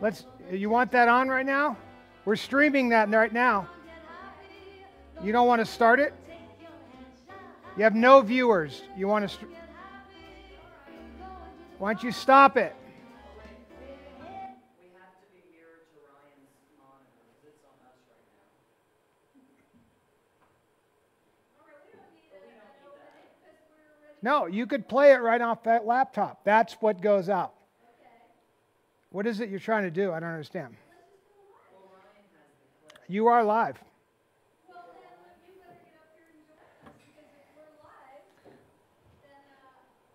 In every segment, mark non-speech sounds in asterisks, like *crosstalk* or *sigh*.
Let's. You want that on right now? We're streaming that right now. You don't want to start it? You have no viewers. You want to. St- Why don't you stop it? No, you could play it right off that laptop. That's what goes out. What is it you're trying to do? I don't understand. You are live.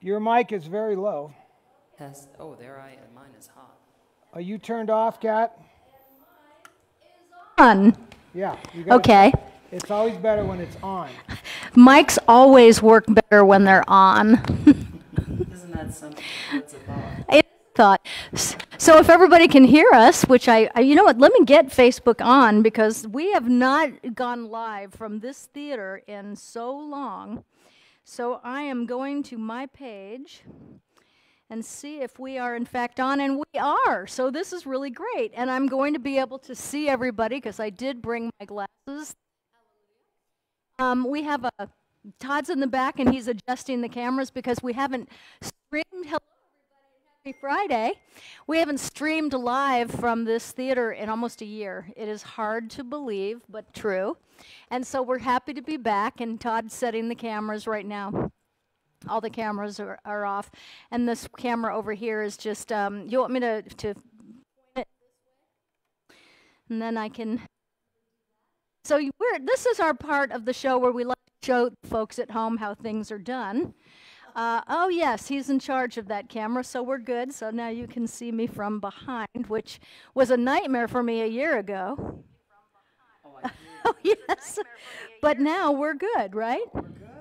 Your mic is very low. Test. Oh, there I am. Mine is hot. Are you turned off, Cat? on. Yeah. You gotta- Okay. It's always better when it's on. Mics always work better when they're on. Isn't that something? What's a thought? So if everybody can hear us, which I, I, you know what, let me get Facebook on because we have not gone live from this theater in so long. So I am going to my page and see if we are in fact on, and we are. So this is really great. And I'm going to be able to see everybody because I did bring my glasses. Um, we have a Todd's in the back and he's adjusting the cameras because we haven't streamed. Hello, Friday. We haven't streamed live from this theater in almost a year. It is hard to believe, but true. And so we're happy to be back, and Todd's setting the cameras right now. All the cameras are, are off. And this camera over here is just, um, you want me to, to? And then I can so we're, this is our part of the show where we like to show folks at home how things are done. Uh, oh yes, he's in charge of that camera, so we're good. So now you can see me from behind, which was a nightmare for me a year ago. *laughs* Oh, I yes, but now we're good, right?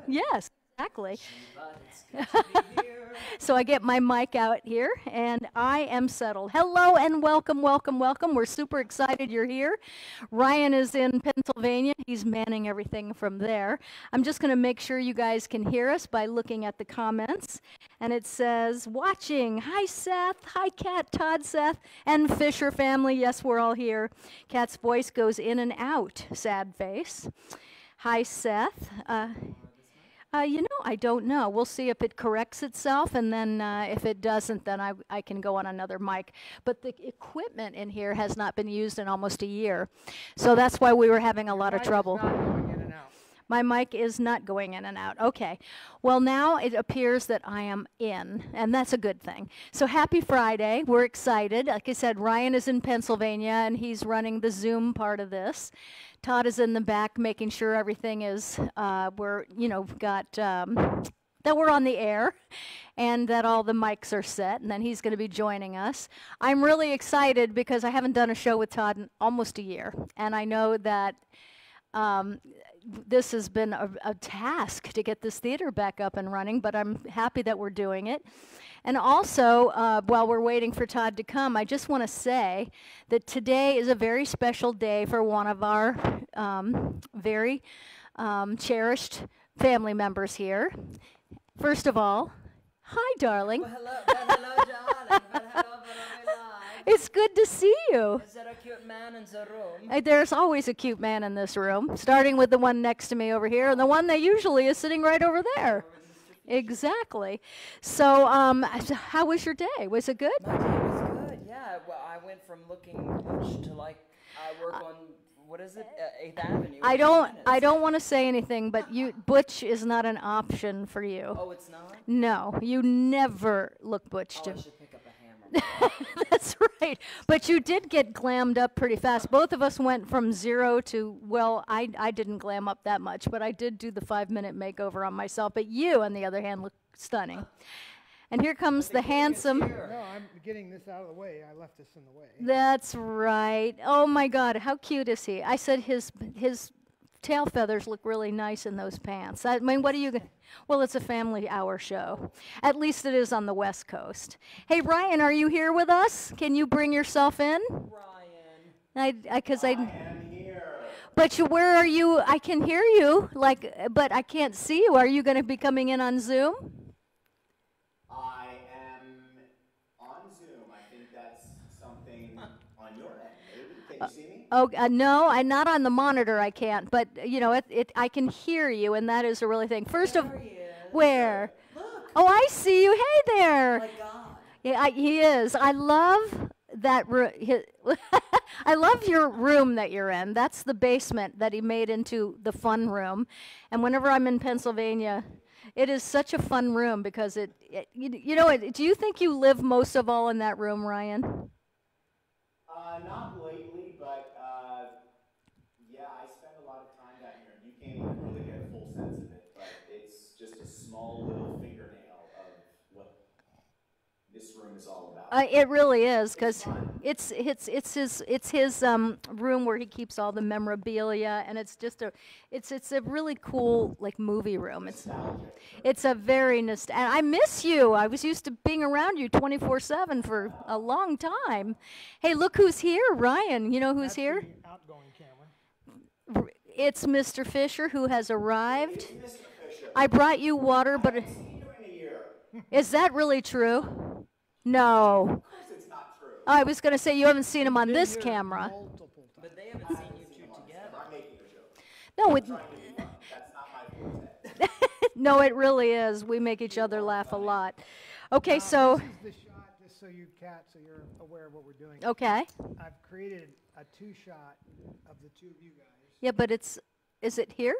Yes, but good to here. *laughs* So I get my mic out here and I am settled. Hello and welcome, welcome, welcome. We're super excited you're here. Ryan is in Pennsylvania. He's manning everything from there. I'm just going to make sure you guys can hear us by looking at the comments. And it says, watching. Hi, Seth. Hi, Cat, Todd, Seth, and Fisher family. Yes, we're all here. Cat's voice goes in and out. Sad face. Hi, Seth. Uh, uh, you know, I don't know. We'll see if it corrects itself, and then uh, if it doesn't, then I, I can go on another mic. But the equipment in here has not been used in almost a year. So that's why we were having a lot of trouble. not going in and out. My mic is not going in and out. Okay. Well, now it appears that I am in, and that's a good thing. So happy Friday. We're excited. Like I said, Ryan is in Pennsylvania, and he's running the Zoom part of this. Todd is in the back making sure everything is, uh, we're, you know, got. Um, that we're on the air and that all the mics are set, and then he's going to be joining us. I'm really excited because I haven't done a show with Todd in almost a year, and I know that um, this has been a, a task to get this theater back up and running, but I'm happy that we're doing it. And also, uh, while we're waiting for Todd to come, I just want to say that today is a very special day for one of our um, very um, cherished family members here. First of all, hi, darling. Well, hello, well, hello, darling. Well, hello. It's good to see you. Is there a cute man in the room? Uh, There's always a cute man in this room, starting with the one next to me over here, and the one that usually is sitting right over there. Exactly. So, um, how was your day? Was it good? My day was good. Yeah. Well, I went from looking butch to like I work on what is it? Uh, Eighth Avenue. I don't. I don't want to say anything, but you, Butch is not an option for you. Oh, it's not. No, you never look Butch Oh, to. *laughs* That's right. But you did get glammed up pretty fast. Both of us went from zero to, well, I, I didn't glam up that much, but I did do the five minute makeover on myself. But you, on the other hand, look stunning. And here comes the handsome. No, I'm getting this out of the way. I left this in the way. That's right. Oh my God, how cute is he? I said his his tail feathers look really nice in those pants. I mean, what are you? g- Well, it's a family hour show. At least it is on the West Coast. Hey, Ryan, are you here with us? Can you bring yourself in? Ryan. I, because I. I, am here. But you, where are you? I can hear you, like, but I can't see you. Are you going to be coming in on Zoom? Oh uh, no, I'm not on the monitor. I can't, but you know, it, it. I can hear you, and that is a really thing. First of, There he is. where? Look. Oh, I see you. Hey there. My God. Yeah, I, he is. I love that room. *laughs* I love your room that you're in. That's the basement that he made into the fun room. And whenever I'm in Pennsylvania, it is such a fun room because it, it you, you know, it, do you think you live most of all in that room, Ryan? Uh, not lately, but uh, yeah, I spend a lot of time down here, and you can't even really get a full sense of it. But it's just a small little fingernail of what this room is all about. Uh, it really is because it's it's it's his it's his um, room where he keeps all the memorabilia, and it's just a it's it's a really cool like movie room. It's it's a very nost- and I miss you. I was used to being around you twenty four seven for a long time. Hey, look who's here, Ryan. You know who's here? Outgoing camera. It's Mr. Fisher who has arrived. Mr. Fisher, I brought you water, but it- seen you in a year. is that really true? No. Of course, it's not true. I was going to say you haven't seen him on this camera. But they haven't seen you two together. I'm making a joke. No, it, Trying to be fun. That's not my forte. *laughs* no, it really is. We make each other laugh a lot. Okay, so This is the shot, just so you cat, so you're aware of what we're doing. okay, I've created a two shot of the two of you guys. yeah, but it's is it here?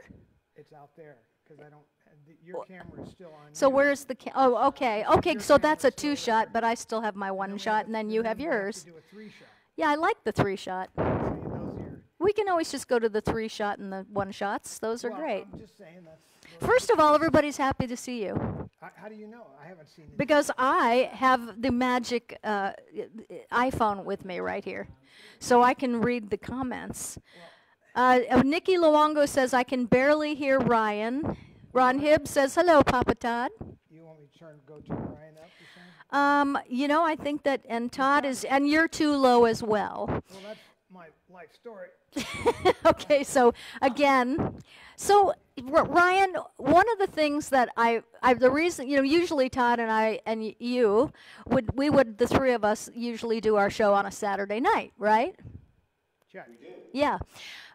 It's out there because I don't. The- Your camera is still on. So here. where's the? Ca- oh, okay, okay. Your So that's a two shot, but I still have my one then shot, and then you have we yours. to do a three shot. Yeah, I like the three shot. So you- those are your- We can always just go to the three shot and the one shots. Those are Well, great. Saying that's. First of all, everybody's happy to see you how, do you know? I haven't seen it. because I have the magic uh, iPhone with me right here, so I can read the comments. Uh, Nikki Luongo says I can barely hear Ryan. Ron Hibbs says hello, Papa Todd. You want me to turn, go to Ryan up? You're? Um, you know, I think that, and Todd is, and you're too low as well. Well, that's my life story. *laughs* *laughs* okay, so again, so Ryan, one of the things that I, I, the reason, you know, usually Todd and I and y- you would, we would, the three of us usually do our show on a Saturday night, right? Check. Yeah,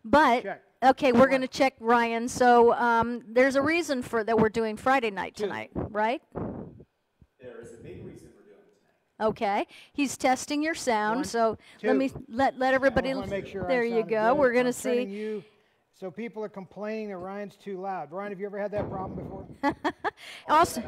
but Check. Okay, we're gonna check Ryan. So um, there's a reason for that we're doing Friday night tonight, right? There is a big reason we're doing it tonight. Okay, he's testing your sound. One, so two. let me let let everybody. I make sure there you go. good. We're gonna see. You, so people are complaining that Ryan's too loud. Ryan, have you ever had that problem before? *laughs* Also,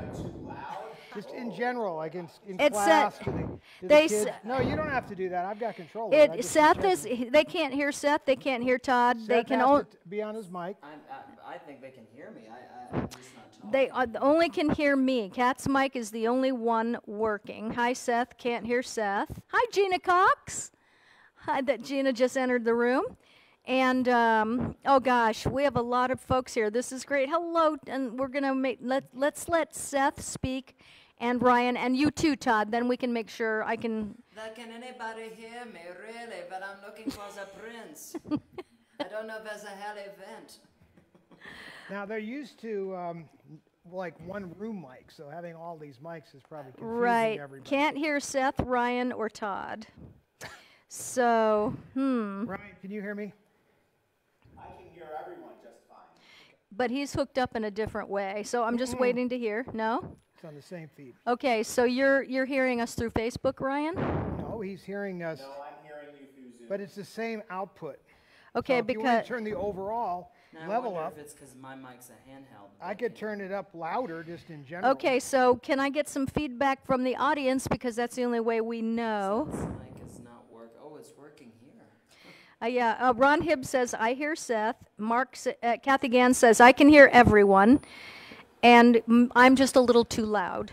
Just in general, like in, in It's, class. to the, to the they kids. s- no, you don't have to do that. I've got control. of it. It Seth is. They can't hear Seth. They can't hear Todd. they can has only. to be on his mic. I'm, I, I think they can hear me. I, I, I'm just not. They uh, only can hear me. Cat's mic is the only one working. Hi, Seth. Can't hear Seth. Hi, Gina Cox. Hi, that Gina just entered the room. And um, oh gosh, we have a lot of folks here. This is great. Hello, and we're gonna make let let's let Seth speak, and Ryan, and you too, Todd. Then we can make sure I can. That can anybody hear me, really? But I'm looking for the prince. I don't know if there's a hell event. Now they're used to um, like one room mic, so having all these mics is probably confusing Right. everybody. Can't hear Seth, Ryan, or Todd. So, hmm. Ryan, can you hear me? I can hear everyone just fine. But he's hooked up in a different way. So I'm just waiting to hear. No? It's on the same feed. Okay, so you're you're hearing us through Facebook, Ryan? No, he's hearing us, No, I'm hearing you through Zoom. but it's the same output. Okay, so if you want to turn the overall Now, I level wonder up, if it's because my mic's a handheld. I could turn it up louder just in general. Okay, so can I get some feedback from the audience because that's the only way we know. This mic is not work. Oh, it's working here. Uh, yeah, uh, Ron Hibbs says I hear Seth. Mark, sa- uh, Kathy Gann says I can hear everyone, and I'm just a little too loud,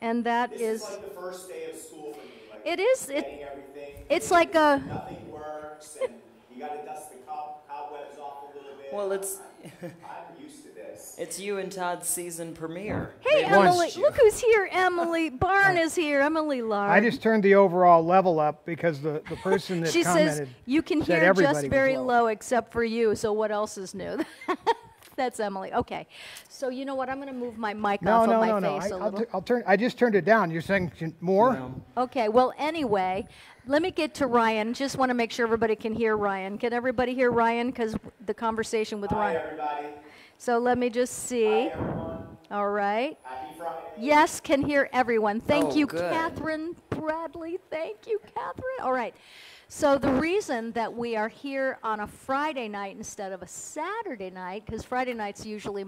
and that this is, is like the first day of school for me. Like it is. It, everything. It's like a. Nothing works, and you got to dust the cob- cobwebs off a little bit. Well, it's I'm used to this. it's you and Todd's season premiere. Hey, They Emily! Look who's here. Emily *laughs* Barn is here. Emily Lard. I just turned the overall level up because the, the person that she says commented you can said hear everybody just very low. low except for you. So what else is new? *laughs* That's Emily. Okay. So you know what? I'm going to move my mic No, off no, of my no, no. face I, a I'll, little. tu- I'll turn. I just turned it down. You're saying more? No. Okay, well, anyway, let me get to Ryan. Just want to make sure everybody can hear Ryan. Can everybody hear Ryan? Because the conversation with Hi, Ryan. everybody. So let me just see. everyone. All right. Happy Friday. Yes, can hear everyone. Thank Oh, you, good. Catherine Bradley. Thank you, Catherine. All right. So the reason that we are here on a Friday night instead of a Saturday night, because Friday night's usually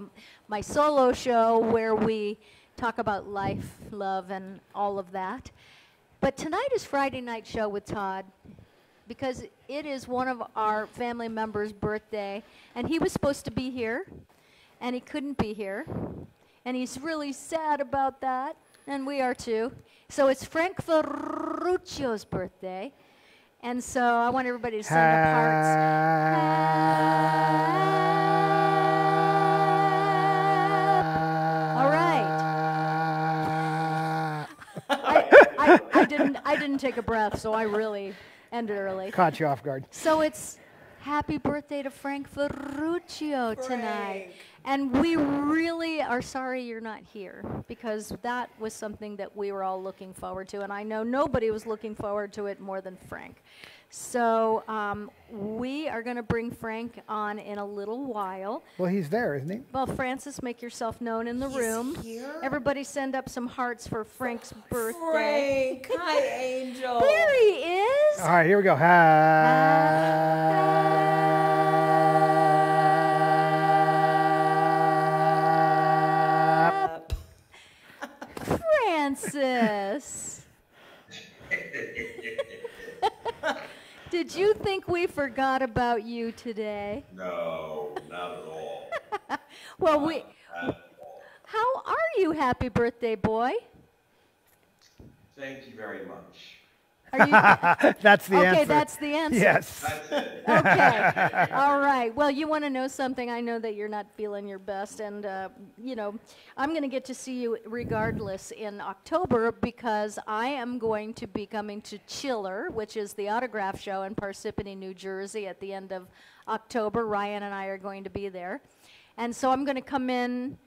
my solo show where we talk about life, love, and all of that. But tonight is Friday night show with Todd because it is one of our family members' birthday, and he was supposed to be here, and he couldn't be here, and he's really sad about that, and we are too. So it's Frank Ferruccio's birthday, and so I want everybody to send up hearts. All right. I, I, I didn't I didn't take a breath, so I really ended early. Caught you off guard. So it's happy birthday to Frank Ferruccio tonight. And we really are sorry you're not here because that was something that we were all looking forward to. And I know nobody was looking forward to it more than Frank. So um, we are going to bring Frank on in a little while. Well, he's there, isn't he? Well, Francis, make yourself known in the room. here? Everybody send up some hearts for Frank's birthday. Frank, hi, Angel. There he is. All right, here we go. Ha- Francis. Did you think we forgot about you today? No, not at all. *laughs* Well, we. Not at all. How are you, happy birthday boy? Thank you very much. Are you *laughs* *laughs* That's the okay? answer. Okay, that's the answer. yes. Okay. *laughs* All right. Well, you want to know something? I know that you're not feeling your best, and uh, you know, I'm going to get to see you regardless in October because I am going to be coming to Chiller, which is the autograph show in Parsippany, New Jersey, at the end of October. Ryan and I are going to be there, and so I'm going to come in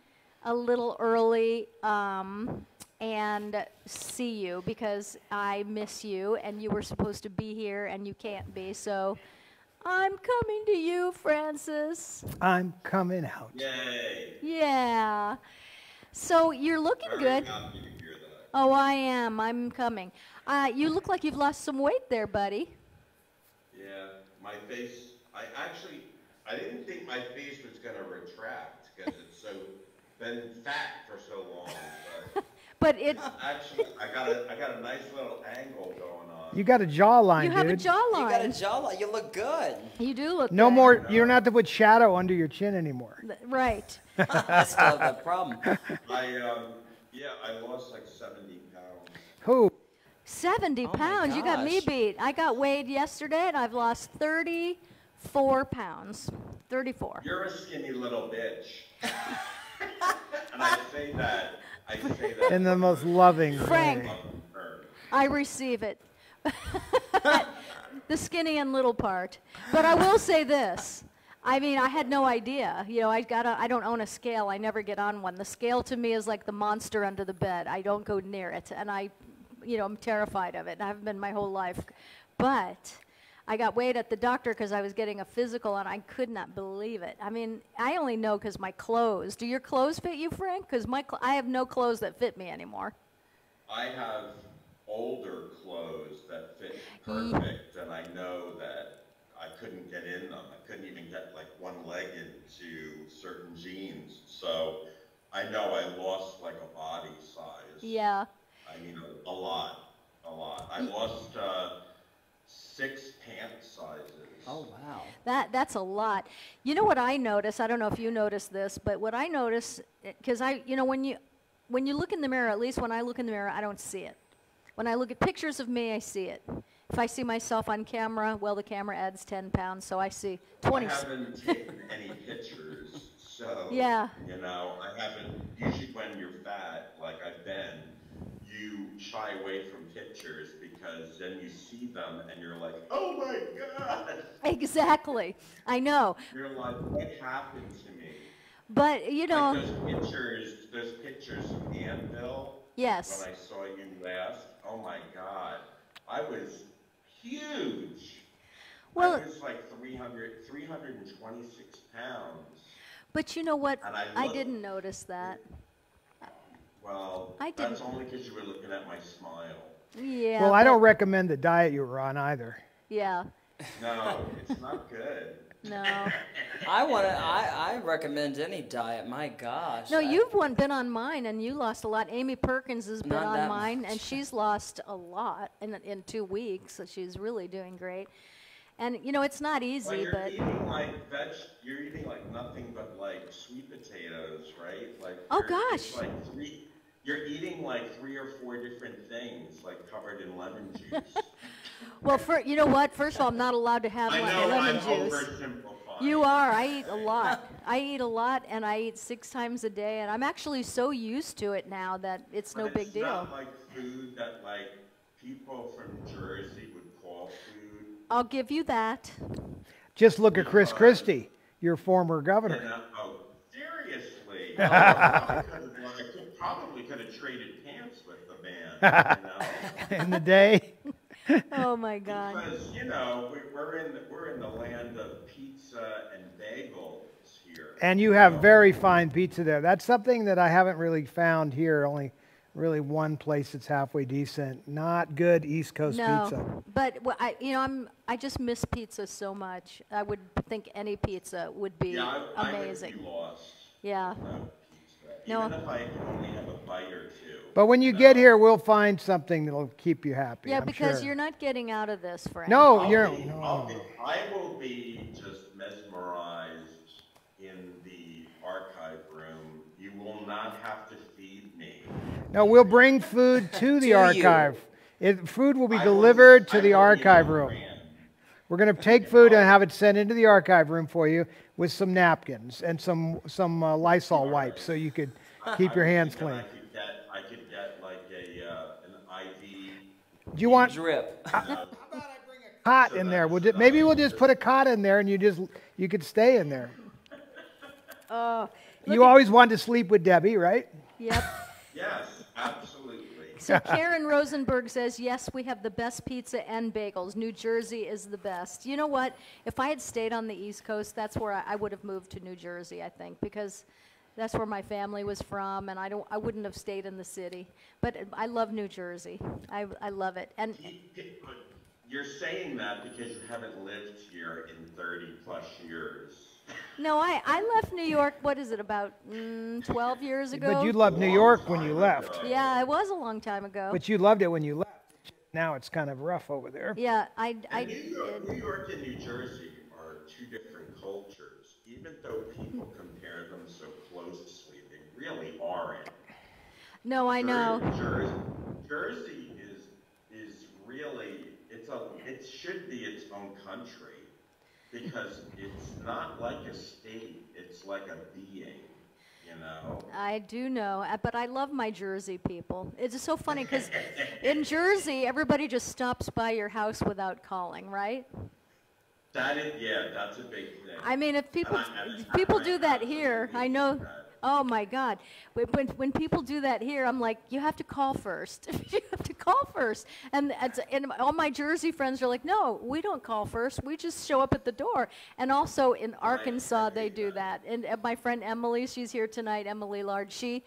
a little early um, and see you because I miss you and you were supposed to be here and you can't be. So I'm coming to you, Francis. I'm coming out. Yay. Yeah. So you're looking good. happy to hear that. Oh, I am. I'm coming. Uh, you look like you've lost some weight there, buddy. Yeah, my face, I actually, I didn't think my face was going to retract because it's so, been fat for so long. But But it, *laughs* actually, I got a, I got a nice little angle going on. You got a jawline, you have a dude. You got a jawline. jawline. You look good. You do look good no good. more. You don't have to put shadow under your chin anymore. Right. I still have that problem. I, um, yeah, I lost like 70 pounds. Who? 70 Oh my pounds. You got me gosh. beat. I got weighed yesterday and I've lost 34 pounds. 34. You're a skinny little bitch. *laughs* and I say that, I say that. In the most loving Frank. way. I receive it. *laughs* the skinny and little part. But I will say this. I mean, I had no idea. You know, I got a, I don't own a scale. I never get on one. The scale to me is like the monster under the bed. I don't go near it, and I, you know, I'm terrified of it. I haven't been my whole life, but I got weighed at the doctor because I was getting a physical, and I could not believe it. I mean, I only know because my clothes. Do your clothes fit you, Frank? Because my cl- I have no clothes that fit me anymore. I have older clothes that fit perfect, and I know that I couldn't get in them. I couldn't even get like one leg into certain jeans. So I know I lost like a body size. Yeah. I mean, a, a lot, a lot. I lost uh, six pant sizes. Oh wow. That that's a lot. You know what I notice? I don't know if you notice this, but what I notice eh, because I, you know, when you when you look in the mirror, at least when I look in the mirror, I don't see it. When I look at pictures of me, I see it. If I see myself on camera, well, the camera adds 10 pounds, so I see 20. I haven't taken any pictures, so Yeah. you know, I haven't. Usually, when you're fat, like I've been, you shy away from pictures because then you see them and you're like, oh my god! *laughs* Exactly. I know. You're like, what happened to me? But you Like know, those pictures, those pictures from Anvil. yes. When I saw you last, oh my God, I was huge. Well- I was like 300, 326 pounds. But you know what? I I didn't notice that. Well, I that's didn't- only because you were looking at my smile. Yeah. well, I don't recommend the diet you were on either. Yeah. No, it's not good. No. I want to. I, I recommend any diet. My gosh. No, I- you've one been on mine, and you lost a lot. Amy Perkins has been Not on mine, much. and she's lost a lot in in two weeks. So she's really doing great. And you know, it's not Well, easy, you're but eating like veg. You're eating like nothing but like sweet potatoes, right? Like. Oh, gosh. Like three. You're eating like three or four different things, like covered in lemon juice. *laughs* well, for you know what? First of all, I'm not allowed to have I know lemon I'm juice. oversimplifying. You are. I eat a lot. I eat a lot, and I eat six times a day, and I'm actually so used to it now that it's no But big it's deal. not like food that like people from Jersey would call food. I'll give you that. Just look at Chris Christie, your former governor. And, uh, oh, seriously? *laughs* Oh, I probably I could- probably could have traded pants with the man. You *laughs* know? in the day. Oh my God. Because you know we, we're in the, we're in the land of pizza and bagels here. And you have very fine pizza there. That's something that I haven't really found here. Only really one place that's halfway decent. Not good East Coast No, pizza. but wh- I, you know, I'm I just miss pizza so much. I would think any pizza would be yeah, I, amazing. I would be lost Yeah. without pizza. No. Even if I only have a bite or two. But when you get here, we'll find something that'll keep you happy. Yeah, I'm because sure. you're not getting out of this, Frank. No, I'll you're. be- no. I'll be- I will be just mesmerized in the archive room. You will not have to feed me. No, we'll bring food to *laughs* the To archive. It, food will be I will- delivered to I the will archive your room. Friend. We're going to take food and have it sent into the archive room for you with some napkins and some some uh, Lysol wipes so you could keep your hands clean. I could get, I could get like a, uh, an IV. Do you want drip. *laughs* cot in there? We'll ju- maybe we'll just put a cot in there and you just you could stay in there. Oh, You always wanted to sleep with Debbie, right? yep. Yes, absolutely. So *laughs* Karen Rosenberg says, yes, we have the best pizza and bagels. New Jersey is the best. You know what? If I had stayed on the East Coast, that's where I, I would have moved to New Jersey, I think, because that's where my family was from, and I don't, I wouldn't have stayed in the city. But I love New Jersey. I, I love it. And You're saying that because you haven't lived here in 30 plus years. No, I, I left New York. What is it about mm, 12 years ago? But you loved New York when you left. Yeah, it was a long time ago. But you loved it when you left. Now it's kind of rough over there. yeah, I, I And New York, New. York and New Jersey are two different cultures. Even though people compare them so closely, they really aren't. No, I know. Jersey, Jersey is is really it's a it should be its own country because it's not like a state. It's like a being, you know. I do know, uh, but I love my Jersey people. It's so funny because *laughs* in Jersey, everybody just stops by your house without calling, right? That is yeah, that's a big thing. I mean, if people And I- if people I do that here, I know. that. Oh my God! When, when when people do that here, I'm like, you have to call first. *laughs* you have to call first. And and all my Jersey friends are like, no, we don't call first. We just show up at the door. And also in Arkansas, they do that. And uh, my friend Emily, she's here tonight. Emily Lard. She,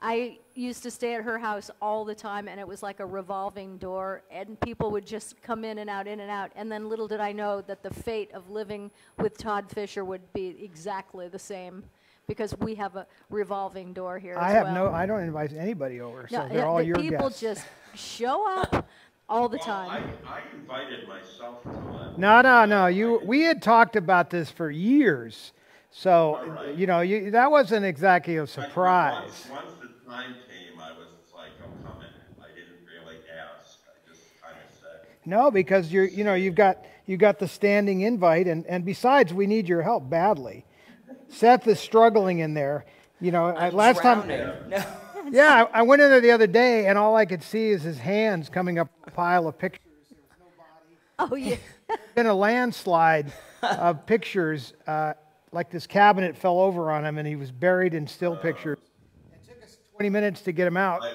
I used to stay at her house all the time, and it was like a revolving door, and people would just come in and out, in and out. And then little did I know that the fate of living with Todd Fisher would be exactly the same, because we have a revolving door here. I as have well. no. I don't invite anybody over, so No, they're yeah, all the your people guests. just show up all the Well, time. I, I invited myself to one. No, no, no. You, we had talked about this for years, so All right. you know you, that wasn't exactly a surprise. Once, once the time came, I was like, I'm coming. I didn't really ask. I just kind of said. No, because you're, you know, you've got you have got the standing invite, and and besides, we need your help badly. Seth is struggling in there. You know, I, I'm last time, drowning. No. *laughs* yeah, I, I went in there the other day, and all I could see is his hands coming up a pile of pictures. oh yeah. *laughs* Been a landslide of pictures. Uh, like this cabinet fell over on him and he was buried in still pictures. It took us 20 minutes to get him out. I,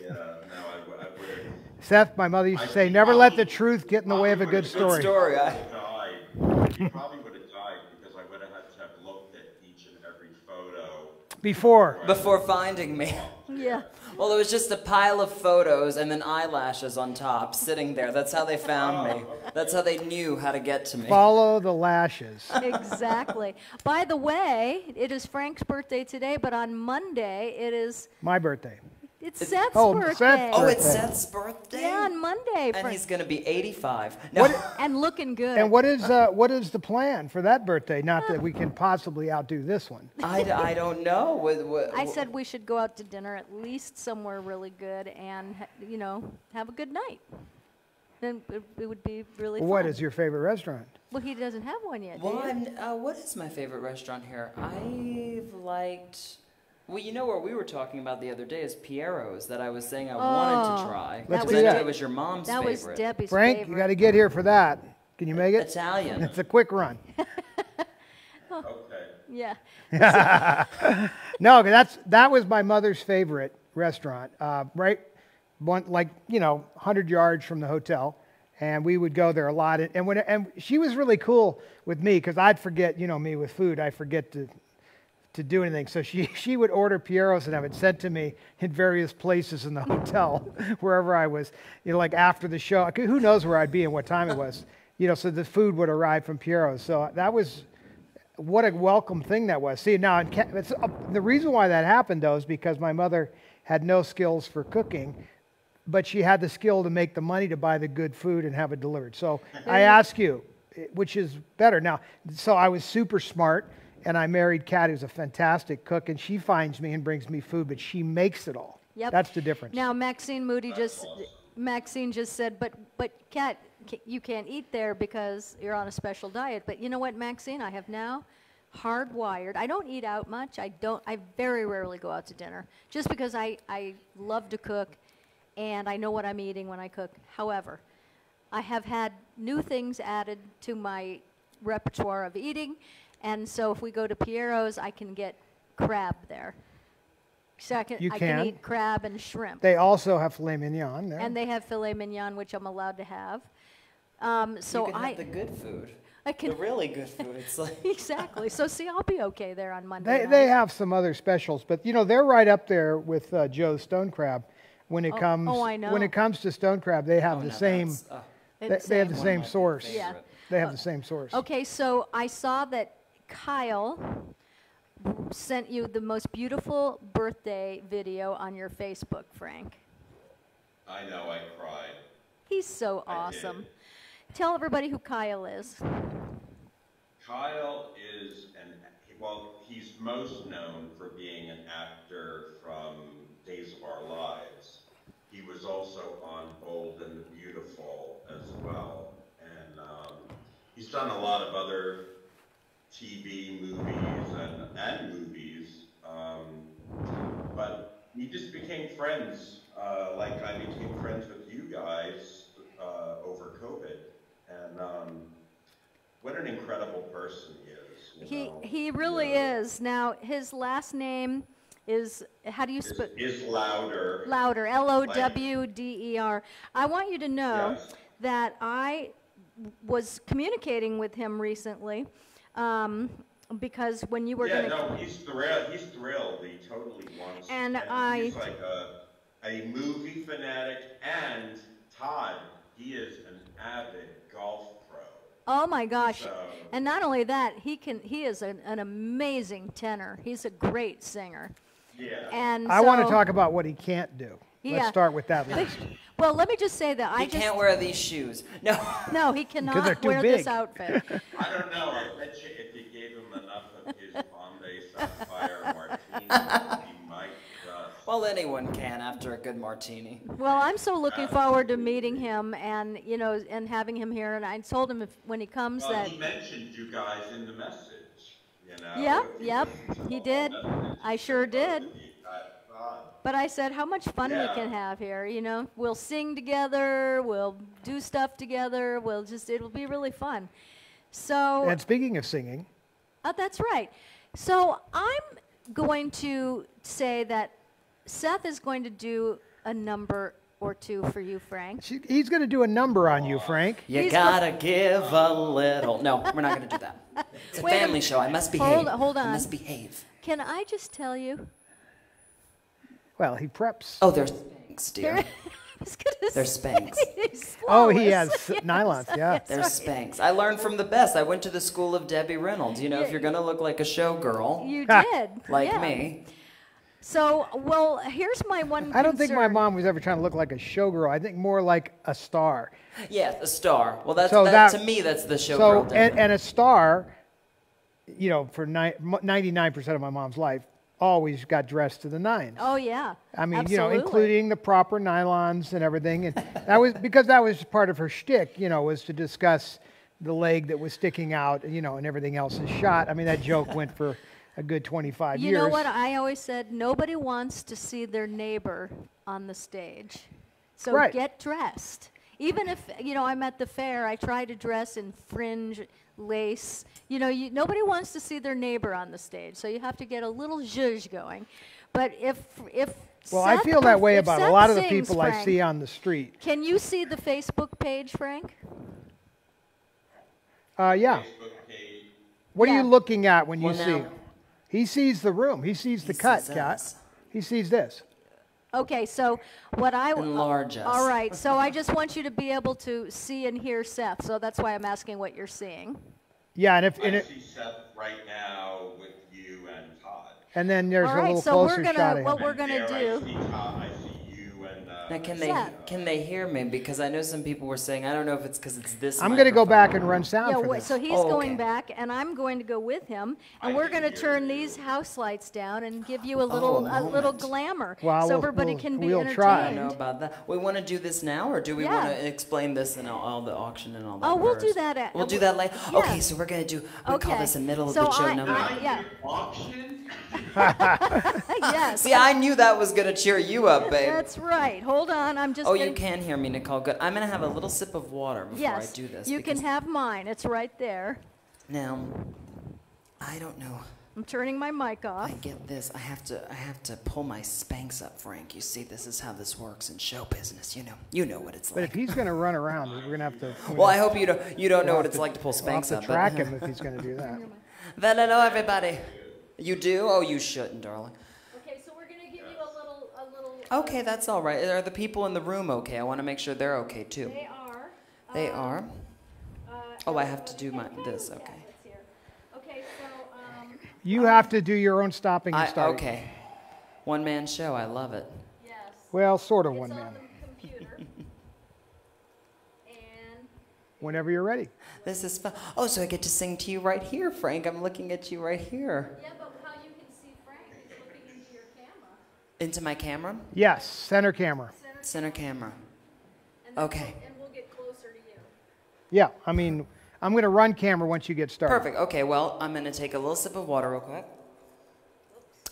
yeah, no, I, w- I would have Seth, my mother used to I say, never let the truth get in the way of a good story. Good story. Story. I, died. You probably would have died because I would have had to have looked at each and every photo. Before. before finding me. Yeah. Well, it was just a pile of photos and then eyelashes on top, sitting there. That's how they found me. That's how they knew how to get to me. Follow the lashes. exactly. By the way, it is Frank's birthday today, but on Monday it is My birthday. It's Seth's Oh, birthday. Seth's Oh, it's birthday. Seth's birthday. Yeah, on Monday. and he's gonna be 85. No, and looking good. And what is uh, what is the plan for that birthday? Not that we can possibly outdo this one. *laughs* I, I don't know. What, what, I said we should go out to dinner at least somewhere really good and you know have a good night. Then it, it would be really fun. What is your favorite restaurant? Well, he doesn't have one yet. Well, you? Uh, what is my favorite restaurant here? I've liked. Well, you know what we were talking about the other day is Piero's that I was saying I wanted to Oh, try. Let's do I that. it was your mom's that was favorite. Debbie's Frank, favorite. you got to get here for that. Can you make it? Italian. *laughs* It's a quick run. *laughs* Okay. Yeah. *laughs* no, that's that was my mother's favorite restaurant. Uh, right, one like you know, hundred yards from the hotel, and we would go there a lot. And when and she was really cool with me because I'd forget, you know, me with food, I forget to to do anything. So she *laughs* she would order Piero's and have it sent to me in various places in the hotel, *laughs* wherever I was. You know, like after the show, who knows where I'd be and what time it was. *laughs* You know, so the food would arrive from Piero's. So that was what a welcome thing that was. See, now it's, uh, the reason why that happened though is because my mother had no skills for cooking, but she had the skill to make the money to buy the good food and have it delivered. So I ask you, eh, which is better now? So I was super smart, and I married Cat, who's a fantastic cook, and she finds me and brings me food, but she makes it all. Yep. That's the difference. Now Maxine Moody just Maxine just said, but but Cat, you can't eat there because you're on a special diet. But you know what, Maxine, I have now hardwired. I don't eat out much. I don't. I very rarely go out to dinner, just because I I love to cook, and I know what I'm eating when I cook. However, I have had new things added to my repertoire of eating, and so if we go to Piero's, I can get crab there. So I can, You I can. can eat crab and shrimp. they also have filet mignon there. and they have filet mignon, which I'm allowed to have. Um, so you can I, have the good food. I can The can really good food. It's like *laughs* *laughs* exactly. So see, I'll be okay there on Monday. They, they have some other specials, but you know they're right up there with uh, Joe's Stone Crab. When it Oh- comes, oh, I when know. it comes to Stone Crab, they have Oh, the now same. that's-. They're They, they have the same. same my source. Yeah. They have the same source. Okay, so I saw that Kyle sent you the most beautiful birthday video on your Facebook, Frank. I know I cried. He's so awesome. Tell everybody who Kyle is. Kyle is an well, he's most known for being an actor from Days of Our Lives. He was also on Bold and the Beautiful as well, and um, he's done a lot of other TV movies and, and movies. Um, but we just became friends, uh, like I became friends with you guys uh, over COVID, and. Um, what an incredible person he is. He know. he really You know, is. Now his last name is how do you Is, spell? is Lowder. Lowder, L O W D E R. I want you to know Yes. that I was communicating with him recently um, because when you were yeah, going to. no, he's thrilled. He's thrilled. He totally wants. And I- He's like a, a movie fanatic, and Todd, he is an avid golf pro. Oh my gosh! So- And not only that, he can. He is an, an amazing tenor. He's a great singer. Yeah. And I want to talk about what he can't do. Yeah. Let's start with that *laughs* list. Well, let me just say that I he just can't wear these shoes. No. no, he *laughs* cannot too wear this outfit. *laughs* I don't know. I bet you if you gave him enough of his *laughs* Bombay Sapphire Martini, he might just. Well, anyone can after a good martini. Well, I'm so looking forward to meeting him and you know and having him here. And I told him if when he comes Well, that he mentioned you guys in the message. You know. Yep, yep, he did. I sure both did. Of you got, God. But I said, how much fun we can have here. You know, we'll sing together, we'll do stuff together, we'll just, it'll be really fun. So, And speaking of singing, Uh, that's right. So I'm going to say that Seth is going to do a number or two for you, Frank. She, he's going to do a number on you, Frank. You He's gotta give a little. No, we're not gonna do that. It's a Wait family show. I must behave. Hold- hold I must behave. Can I just tell you? Well, he preps. Oh, there's Spanx, dear. *laughs* I was gonna There's say, Spanx. *laughs* *laughs* Oh, he has s- nylons, yeah. There's Spanx. I learned from the best. I went to the school of Debbie Reynolds. You know, if you're gonna look like a showgirl, You did. like yeah. me, So, well, here's my one. I don't think my concern. mom was ever trying to look like a showgirl. I think more like a star. yeah, a star. Well, that's So that, that- to me. That's the So, showgirl. and, and a star, you know, for ni- 99% of my mom's life, always got dressed to the nines. Oh yeah. I mean, you know, including the proper nylons and everything. And that was because that was part of her shtick, you know, was to discuss the leg that was sticking out, you know, and everything else is shot. I mean, that joke went for a good 25 You years. You know what? I always said nobody wants to see their neighbor on the stage. So Right. get dressed. Even if, you know, I'm at the fair, I try to dress in fringe, lace. You know, you, nobody wants to see their neighbor on the stage. So you have to get a little zhuzh going. But if, if, well, I feel that way if about a lot of the sings, people I see on the street. Can you see the Facebook page, Frank? Uh, yeah. Facebook page. What are you looking at when you Well, see? now- He sees the room. He sees the He cut, sees Cat. us. He sees this. Okay, so what I Enlarge us. All right, so I just want you to be able to see and hear Seth. So that's why I'm asking what you're seeing. Yeah, and if I it, see Seth right now with you and Todd. and then there's All a right, little so we're gonna- shot of what we're gonna there do- I see Todd. I see you and. Uh, Now, can they Yeah. can they hear me? Because I know some people were saying I don't know if it's because it's this. I'm going to go back and run sound Yeah, for this. so he's Oh, going okay. back, and I'm going to go with him, and I we're going to turn you. these house lights down and give you a oh, little a, a little glamour, Well, so we'll- everybody we'll- can be we'll entertained. try. I know about that. We want to do this now, or do we Yeah. want to explain this and all, all the auction and all that? Oh, we'll do that at- We'll do that later. Yeah. Okay, so we're gonna do. We call Okay. this a middle So of the show I- number. I- yeah. Auction? *laughs* *laughs* yes, See, I knew that was gonna cheer you up, babe. that's right. Hold on, I'm just. Oh, gonna, you can hear me, Nicole. Good. I'm gonna have a little sip of water before Yes, I do this. you can have mine. It's right there. Now, I don't know. I'm turning my mic off. I get this. I have to. I have to pull my Spanx up, Frank. You see, this is how this works in show business. You know. You know what it's like. But like. if he's going *laughs* to run around, we're going to have to. well, I hope you don't. You don't know we'll what it's to- like to pull we'll have Spanx to up. track but, *laughs* him if he's going to do that. Well, hello, everybody. You do? Oh, you shouldn't, darling. Okay, so we're gonna give you a little, a little. Okay, that's all right. Are the people in the room okay? I want to make sure they're okay too. They are. They um, are. uh, Oh, I have to do my this. you- yeah, Okay. Okay, so um, You have to do your own stopping and I, starting. okay. One man show. I love it. yes. Well, sort of it's one on man. the computer. *laughs* Whenever you're ready. This is fun. Oh, so I get to sing to you right here, Frank. I'm looking at you right here. yeah, but how you can see Frank is looking into your camera. Into my camera? Yes, center camera. Center, Center camera. and okay. And we'll get closer to you. Yeah, I mean, I'm going to run camera once you get started. Perfect. Okay, well, I'm going to take a little sip of water real quick.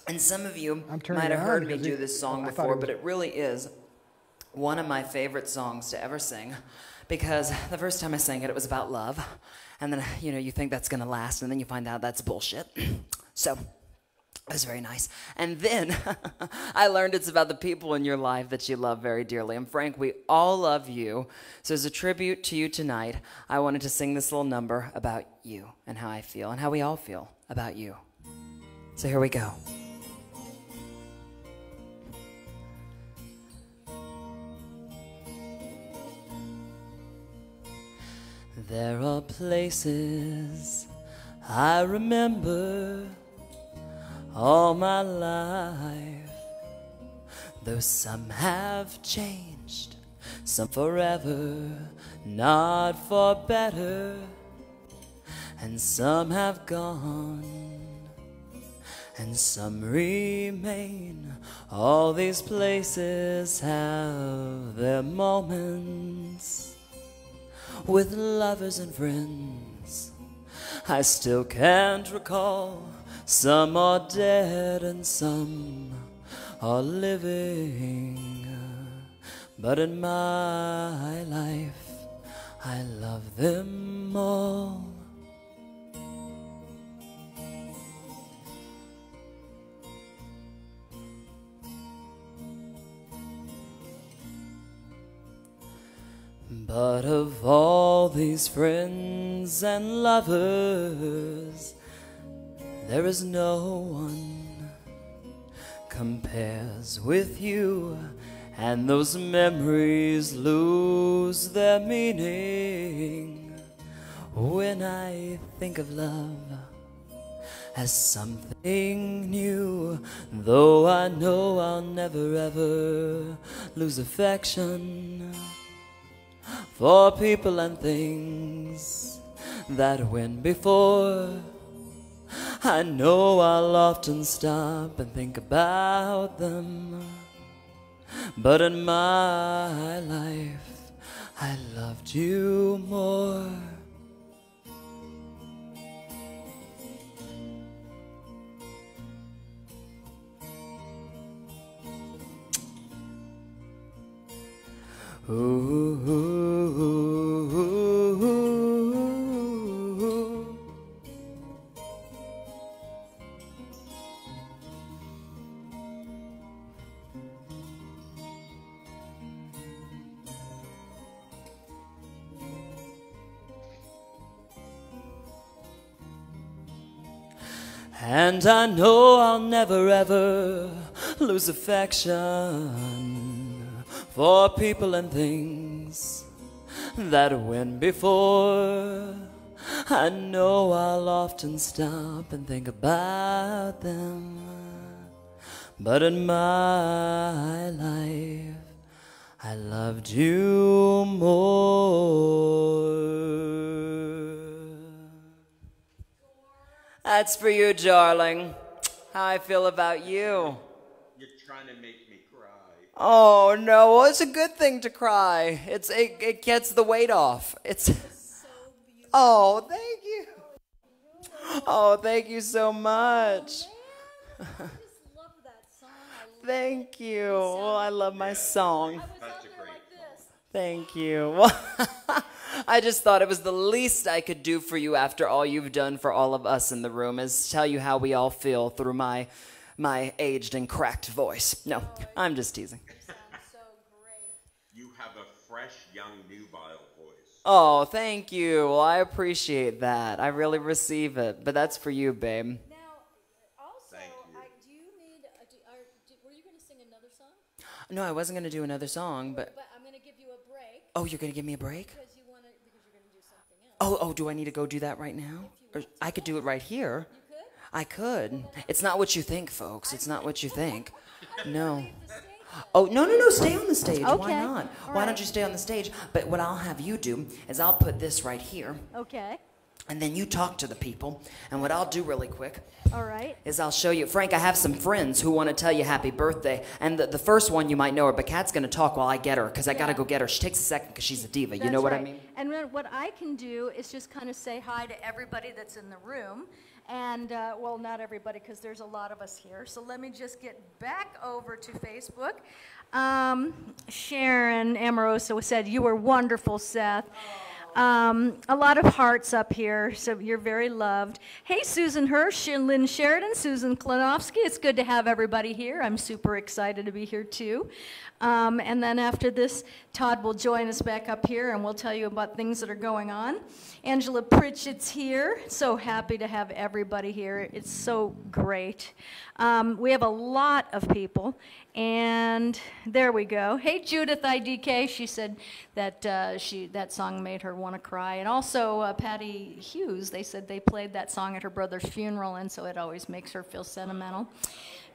And some of you might have heard me do this song before, it but it really is one of my favorite songs to ever sing because the first time I sang it, it was about love. And then, you know, you think that's going to last, and then you find out that's bullshit. *clears throat* so, it was very nice. And then *laughs* I learned it's about the people in your life that you love very dearly. And Frank, we all love you. So, as a tribute to you tonight, I wanted to sing this little number about you and how I feel and how we all feel about you. So, here we go. There are places I remember all my life. Though some have changed, some forever, not for better, and some have gone, and some remain. All these places have their moments with lovers and friends. I still can't recall. Some are dead and some are living. But in my life, I love them all. But of all these friends and lovers, there is no one compares with you, and those memories lose their meaning when I think of love as something new. Though I know I'll never ever lose affection for people and things that went before. I know I'll often stop and think about them. But in my life, I loved you more. Ooh. And I know I'll never ever lose affection for people and things that went before. I know I'll often stop and think about them. But in my life, I loved you more. That's for you, darling. How I feel about you. You're trying to make me cry. Oh no, well, it's a good thing to cry. It's it, it gets the weight off. It's So Oh, thank you. Oh, thank you so much. Thank you. Well, I love my song. That's a great Thank you. *laughs* Well, I just thought it was the least I could do for you after all you've done for all of us in the room is tell you how we all feel through my my aged and cracked voice. No, I'm just teasing. You have a fresh, young, nubile voice. Oh, thank you. Well, I appreciate that. I really receive it. But that's for you, babe. Now, also, Thank you. I, do you need, uh, do, are, do, were you going to sing another song? No, I wasn't going to do another song, but. But I'm going to give you a break Oh, you're going to give me a break? because you want to, because you're going to do something else. Oh, oh, do I need to go do that right now? Or I could do it right here. I could. It's not what you think, folks. It's not what you think. No. Oh, no, no, no. Stay on the stage. Okay. Why not? All Why right. don't you stay on the stage? But what I'll have you do is I'll put this right here, Okay. And then you talk to the people. And what I'll do really quick All right. is I'll show you. Frank, I have some friends who want to tell you happy birthday. And the, the first one you might know her, but Cat's going to talk while I get her because I got to go get her. She takes a second because she's a diva. you That's know what I right. mean? And then what I can do is just kind of say hi to everybody that's in the room. And, uh, well, not everybody, because there's a lot of us here. So let me just get back over to Facebook. Um, Sharon Amoroso said, You were wonderful, Seth. Um, a lot of hearts up here, so you're very loved. Hey, Susan Hirsch and Lynn Sheridan, Susan Klinowski. It's good to have everybody here. I'm super excited to be here too. Um, and then after this, Todd will join us back up here and we'll tell you about things that are going on. Angela Pritchett's here. So happy to have everybody here. It's so great. Um, we have a lot of people, and there we go. Hey, Judith IDK. She said that uh, she that song made her want to cry, and also uh, Patty Hughes. They said they played that song at her brother's funeral, and so it always makes her feel sentimental.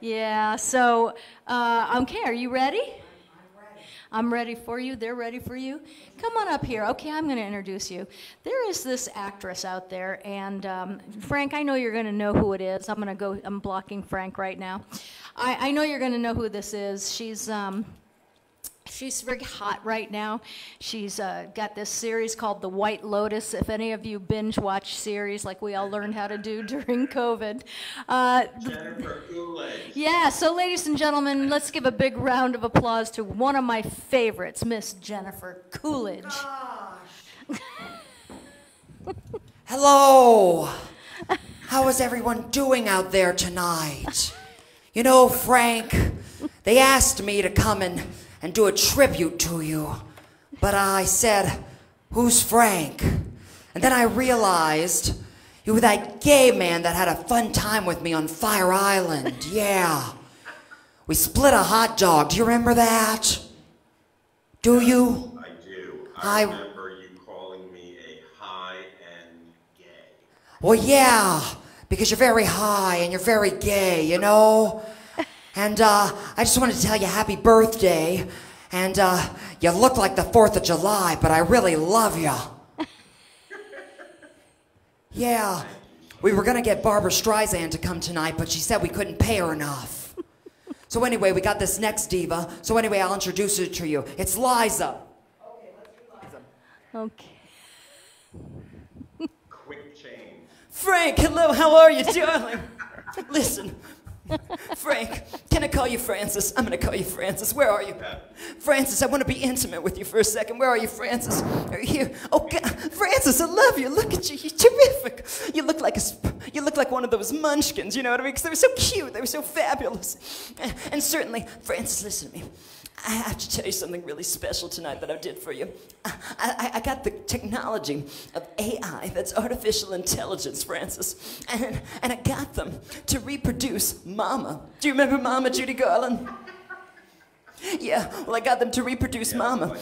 Yeah. So, uh, okay, are you ready? I'm ready I'm ready for you. They're ready for you. Come on up here. Okay, I'm going to introduce you. There is this actress out there, and um, Frank, I know you're going to know who it is. I'm going to go. I'm blocking Frank right now. I, I know you're going to know who this is. She's. Um, She's very hot right now. She's uh, got this series called The White Lotus. If any of you binge watch series like we all learned how to do *laughs* during COVID, uh, Jennifer yeah, so ladies and gentlemen, let's give a big round of applause to one of my favorites, Miss Jennifer Coolidge. *laughs* *laughs* Hello. How is everyone doing out there tonight? You know, Frank, they asked me to come and, and do a tribute to you. But I said, Who's Frank? And then I realized you were that gay man that had a fun time with me on Fire Island. Yeah. We split a hot dog. Do you remember that? Do you? I do. I- I remember you calling me a high-end gay. Well, yeah, because you're very high and you're very gay, you know? *laughs* And uh, I just wanted to tell you happy birthday. And uh, you look like the 4th of July, but I really love you. *laughs* Yeah, we were gonna get Barbra Streisand to come tonight, but she said we couldn't pay her enough. *laughs* So, anyway, we got this next diva. So, anyway, I'll introduce her to you. It's Liza. Okay. Quick change. Frank, hello, how are you, darling? Listen, Frank, can I call you Francis? I'm gonna call you Francis. Where are you? Francis, I want to be intimate with you for a second. Where are you, Francis? Are you here? Oh, God. Francis, I love you. Look at you. You're terrific. You look like a, you look like one of those munchkins. You know what I mean? Because they were so cute. They were so fabulous. And certainly, Francis, listen to me. I have to tell you something really special tonight that I did for you. I, I, I got the technology of AI, that's artificial intelligence, Francis, and, and I got them to reproduce Mama. Do you remember Mama, Judy Garland? Yeah, well, I got them to reproduce Mama.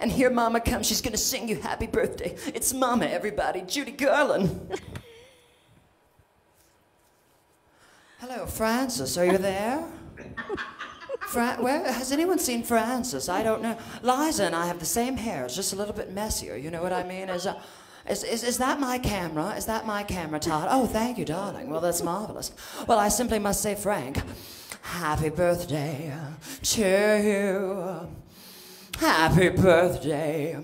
And here Mama comes. She's gonna sing you happy birthday. It's Mama, everybody. Judy Garland. *laughs* Hello, Francis. Are you there? *laughs* Fra- where has anyone seen Francis? I don't know. Liza and I have the same hair. It's just a little bit messier. You know what I mean? Is, uh, is, is, is that my camera? Is that my camera, Todd? Oh, thank you, darling. Well, that's marvelous. Well, I simply must say, Frank, happy birthday to you. Happy birthday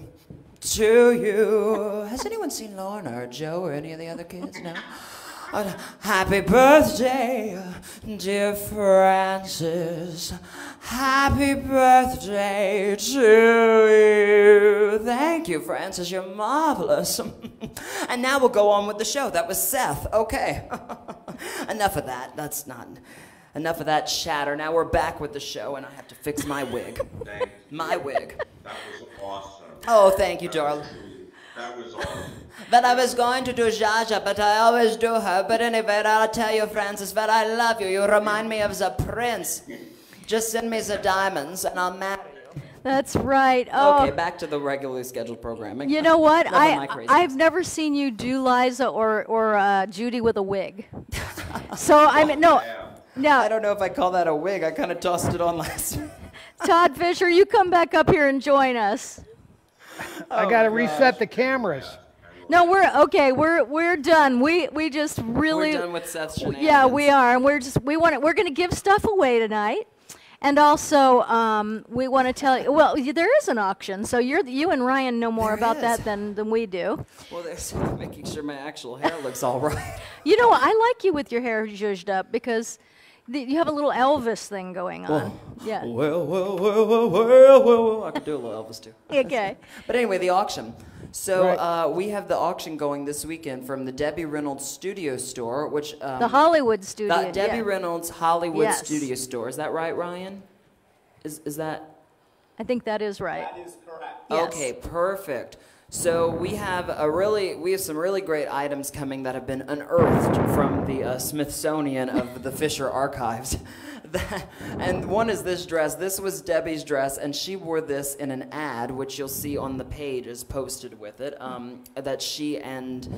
to you. Has anyone seen Lorna or Joe or any of the other kids? No? Happy birthday, dear Francis. Happy birthday to you. Thank you, Francis. You're marvelous. *laughs* and now we'll go on with the show. That was Seth. Okay. *laughs* Enough of that. That's not. Enough of that chatter. Now we're back with the show, and I have to fix my wig. My wig. That was awesome. Oh, thank you, darling. That was awesome. But I was going to do Jaja, but I always do her. But anyway, I'll tell you, Francis, that I love you. You remind me of the prince. Just send me the diamonds, and I'll marry you. That's right. Oh, Okay, back to the regularly scheduled programming. you know what? Enough of my I. I've never seen you do Liza or or uh, Judy with a wig. so I mean, no, no. I no. don't know if I call that a wig. I kind of tossed it on last. *laughs* *laughs* Todd Fisher, you come back up here and join us. I got to reset the cameras. No, we're okay. We're we're done. We we just really We're done with Seth's shenanigans. yeah we are, and we're just we want to, we're going to give stuff away tonight, and also um, we want to tell you. Well, y- there is an auction, so you're you and Ryan know more There about is. that than than we do. Well, there's *laughs* making sure my actual hair looks all right. You know, I like you with your hair zhuzhed up because th- you have a little Elvis thing going on. Yeah. Well, well, well, well, well, well, well. I could do a little Elvis too. *laughs* Okay. But anyway, the auction. So Right. uh, we have the auction going this weekend from the Debbie Reynolds Studio Store, which um, The Hollywood studio. the Debbie yeah. Reynolds Hollywood Yes. Studio Store. Is that right, Ryan? Is is that I think that is right. That is correct. Yes. okay? Perfect. So we have a really we have some really great items coming that have been unearthed from the uh, Smithsonian of the Fisher Archives. *laughs* That- *laughs* and one is this dress. This was Debbie's dress, and she wore this in an ad, which you'll see on the page is posted with it. Um, that she and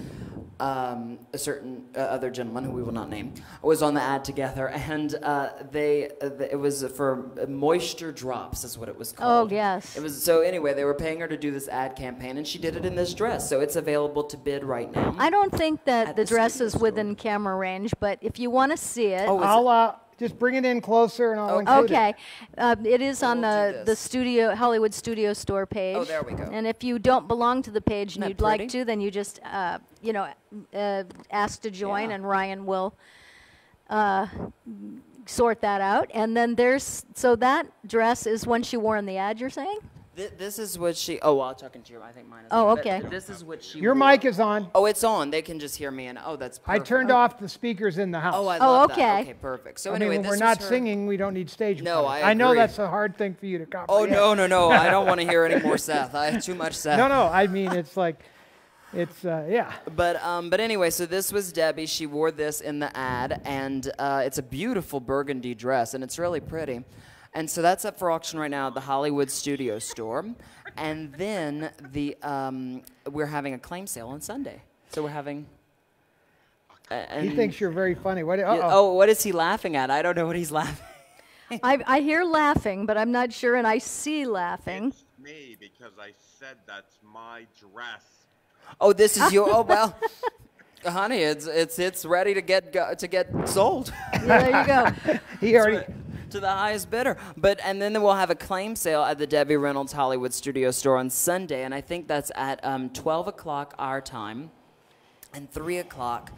um, a certain uh, other gentleman who we will not name was on the ad together, *laughs* and uh, they uh, it was for moisture drops, is what it was called. Oh, yes. It was so anyway. They were paying her to do this ad campaign, and she did it in this dress. So it's available to bid right now. I don't think that the the dress is store. within camera range, but if you want to see it, Oh, is I'll uh, just bring it in closer and I'll include it. okay, uh, it is on We'll do the the this. studio Hollywood Studio Store page. Oh, there we go. And if you don't belong to the page and that you'd like pretty? to, then you just uh, you know uh, ask to join, Yeah. and Ryan will uh, sort that out. And then there's so that dress is one she wore in the ad. You're saying? Th- this is what she. Oh, well, I'm talking to you. I think mine is. Oh, on, but okay. This is what she. Your wore. mic is on. Oh, it's on. They can just hear me, and oh, that's. Perfect. I Perfect. turned off the speakers in the house. Oh, I Oh, love okay. that. Okay, perfect. So I anyway, mean, when this we're was not her- singing, we don't need stage. No, presence. I know agree. that's a hard thing for you to Oh comprehend. no, no, no! I don't want to hear any more Seth. I have too much Seth. no, no. I mean, it's like, it's uh, yeah. But um, but anyway, so this was Debbie. She wore this in the ad, and uh, it's a beautiful burgundy dress, and it's really pretty. And so that's up for auction right now at the Hollywood Studio Store. And then the um, we're having a claim sale on Sunday. So we're having. a- and, He thinks you're very funny. What? Uh-oh. oh, what is he laughing at? I don't know what he's laughing. I, I hear laughing, but I'm not sure, and I see laughing. It's me because I said that's my dress. Oh, this is your. Oh *laughs* well, honey, it's it's it's ready to get go, to get sold. There you go. *laughs* he already. To the highest bidder. But and then we'll have a claim sale at the Debbie Reynolds Hollywood Studio Store on Sunday, and I think that's at um, 12 o'clock our time, and 3 o'clock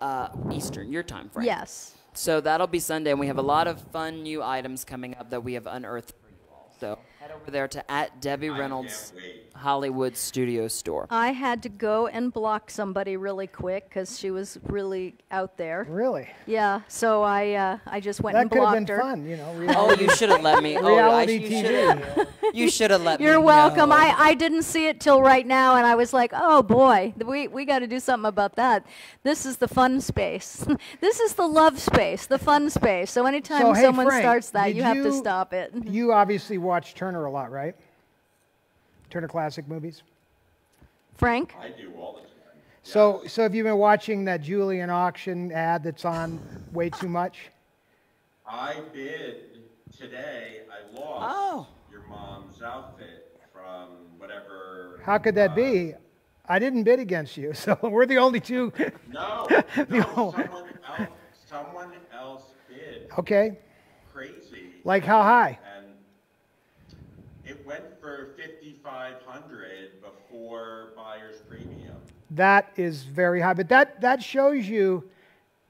uh, Eastern your time, frame. Yes. So that'll be Sunday, and we have a lot of fun new items coming up that we have unearthed for you all. So head over there to at Debbie Reynolds. Hollywood Studio Store. I had to go and block somebody really quick because she was really out there. Really? Yeah, so I uh, I just went That and could have blocked been her. fun, you know. Oh, you should have let me. *laughs* Oh, I, Reality you TV. should You should have let me. You're welcome. know. I, I didn't see it till right now, and I was like, oh boy, we, we got to do something about that. This is the fun space. *laughs* this is the love space, the fun space. So anytime So, hey, someone Frank, starts that, did you have to stop it. You obviously watch Turner a lot, right? Turner Classic Movies. Frank? I do all the time. So, so have you been watching that Julien auction ad that's on way too much? I bid today. I lost Oh. your mom's outfit from whatever. How could that uh, be? I didn't bid against you, *laughs* so we're the only two. No, *laughs* The no, old- someone else. Someone else bid. Okay, Crazy. like how high? For fifty-five hundred before buyer's premium. That is very high, but that that shows you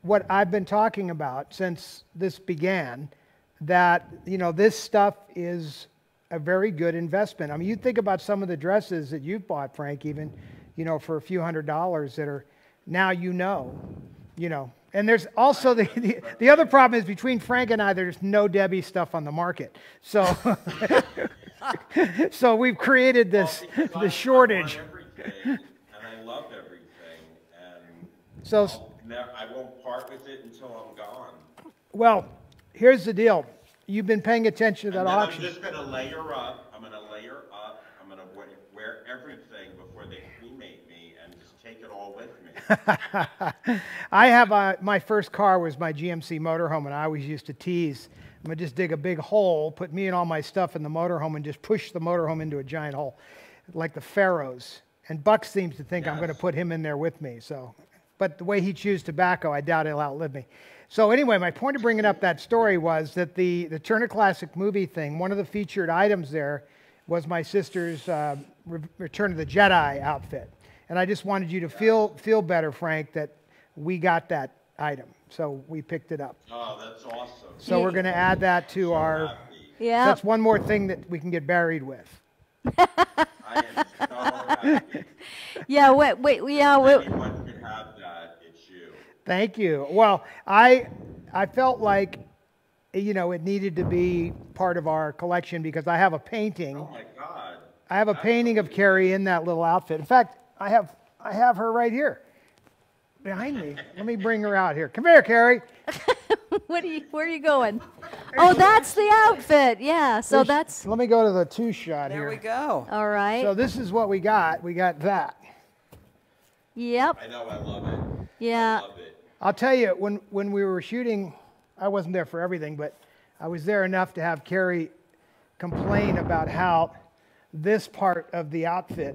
what I've been talking about since this began. That you know this stuff is a very good investment. I mean, you think about some of the dresses that you've bought, Frank, even you know for a few hundred dollars that are now you know, you know. And there's also the, *laughs* the the other problem is between Frank and I, there's no Debbie stuff on the market. So *laughs* *laughs* so we've created this I- the shortage. Everything, and I love everything, and So I won't part with it until I'm gone. Well, here's the deal. You've been paying attention to that auction. I'm just gonna layer up, I'm gonna layer up, I'm gonna wear, wear everything before they cremate me and just take it all with me. *laughs* I have a, my first car was my GMC motorhome, and I always used to tease. I'm gonna just dig a big hole, put me and all my stuff in the motorhome, and just push the motorhome into a giant hole, like the Pharaohs. And Buck seems to think I'm gonna put him in there with me. So, but the way he chews tobacco, I doubt he'll outlive me. So anyway, my point of bringing up that story was that the the Turner Classic movie thing. One of the featured items there was my sister's uh, Re- Return of the Jedi outfit, and I just wanted you to feel feel better, Frank, that we got that item. So we picked it up. Oh, that's awesome. So we're going to add that to our. Happy. Yeah. That's one more thing that we can get buried with. I am so happy. *laughs* Yeah, wait, wait, yeah, wait. Anyone could have that, it's you. Thank you. Well, I I felt like you know it needed to be part of our collection because I have a painting. Oh my God. I have a painting of Carrie in that little outfit. In fact, I have I have her right here behind me. Let me bring her out here. Come here, Carrie. *laughs* What are you, where are you going? Oh, that's the outfit. Yeah, so There's- that's Let me go to the two shot There here. we go. all right. So this is what we got. We got that. yep. I know, I love it. Yeah. I love it. I'll tell you, when, when we were shooting, I wasn't there for everything, but I was there enough to have Carrie complain about how this part of the outfit,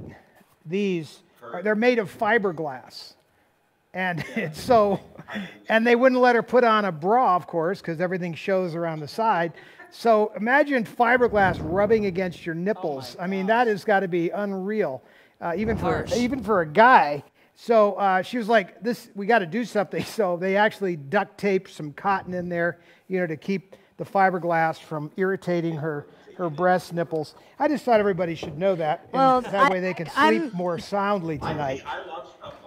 these, are, they're made of fiberglass. And it's *laughs* so, and they wouldn't let her put on a bra, of course, because everything shows around the side. So imagine fiberglass rubbing against your nipples. I mean, that has got to be unreal, uh, even for Harsh. even for a guy. So uh, she was like, "This, we got to do something." *laughs* So they actually duct taped some cotton in there, you know, to keep the fiberglass from irritating her her breast nipples. I just thought everybody should know that. Well, that I- way they can sleep I'm- more soundly tonight. I love stuff like that.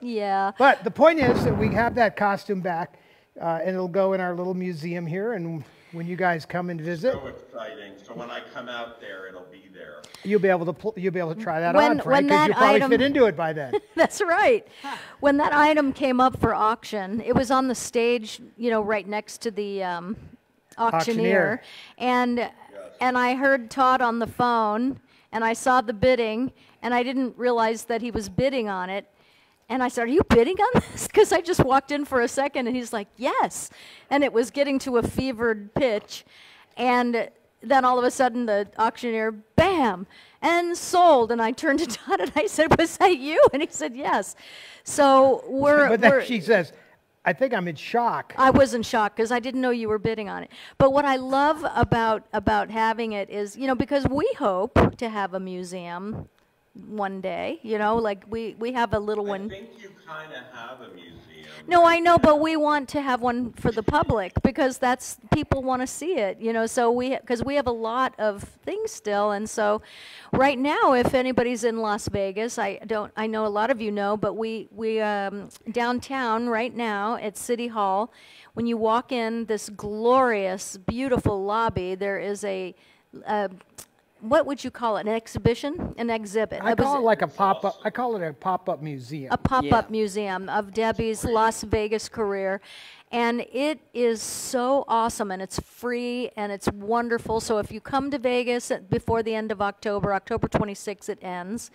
Yeah. But the point is that we have that costume back, uh, and it'll go in our little museum here. And when you guys come and visit, So exciting. So when I come out there, it'll be there. you'll be able to pl- you'll be able to try that When- on, when Frank, because that you'll probably item- fit into it by then. *laughs* That's right. When that item came up for auction, it was on the stage, you know, right next to the um, auctioneer, Auctioneer. and and I heard Todd on the phone, and I saw the bidding, and I didn't realize that he was bidding on it. And I said, Are you bidding on this? *laughs* Because I just walked in for a second and he's like, Yes. And it was getting to a fevered pitch. And then all of a sudden the auctioneer, bam, and sold. And I turned *laughs* to Todd and I said, Was that you? And he said, Yes. So we're. But then we're she says, "I think I'm in shock." I was in shock because I didn't know you were bidding on it. But what I love about about having it is, you know, because we hope to have a museum one day. You know, like we we have a little one. I one. think you kind of have a museum. No, I know, but we want to have one for the public because that's people want to see it, you know. So we because we have a lot of things still, and so right now, if anybody's in Las Vegas, I don't, I know a lot of you know, but we we um, downtown right now at City Hall, when you walk in this glorious, beautiful lobby, there is a. Uh, what would you call it? An exhibition? An exhibit? I call it like a pop up. I call it a pop up museum. a pop-up Yeah. museum of Debbie's Las Vegas career. And it is so awesome and it's free and it's wonderful. So if you come to Vegas before the end of October, October 26th it ends.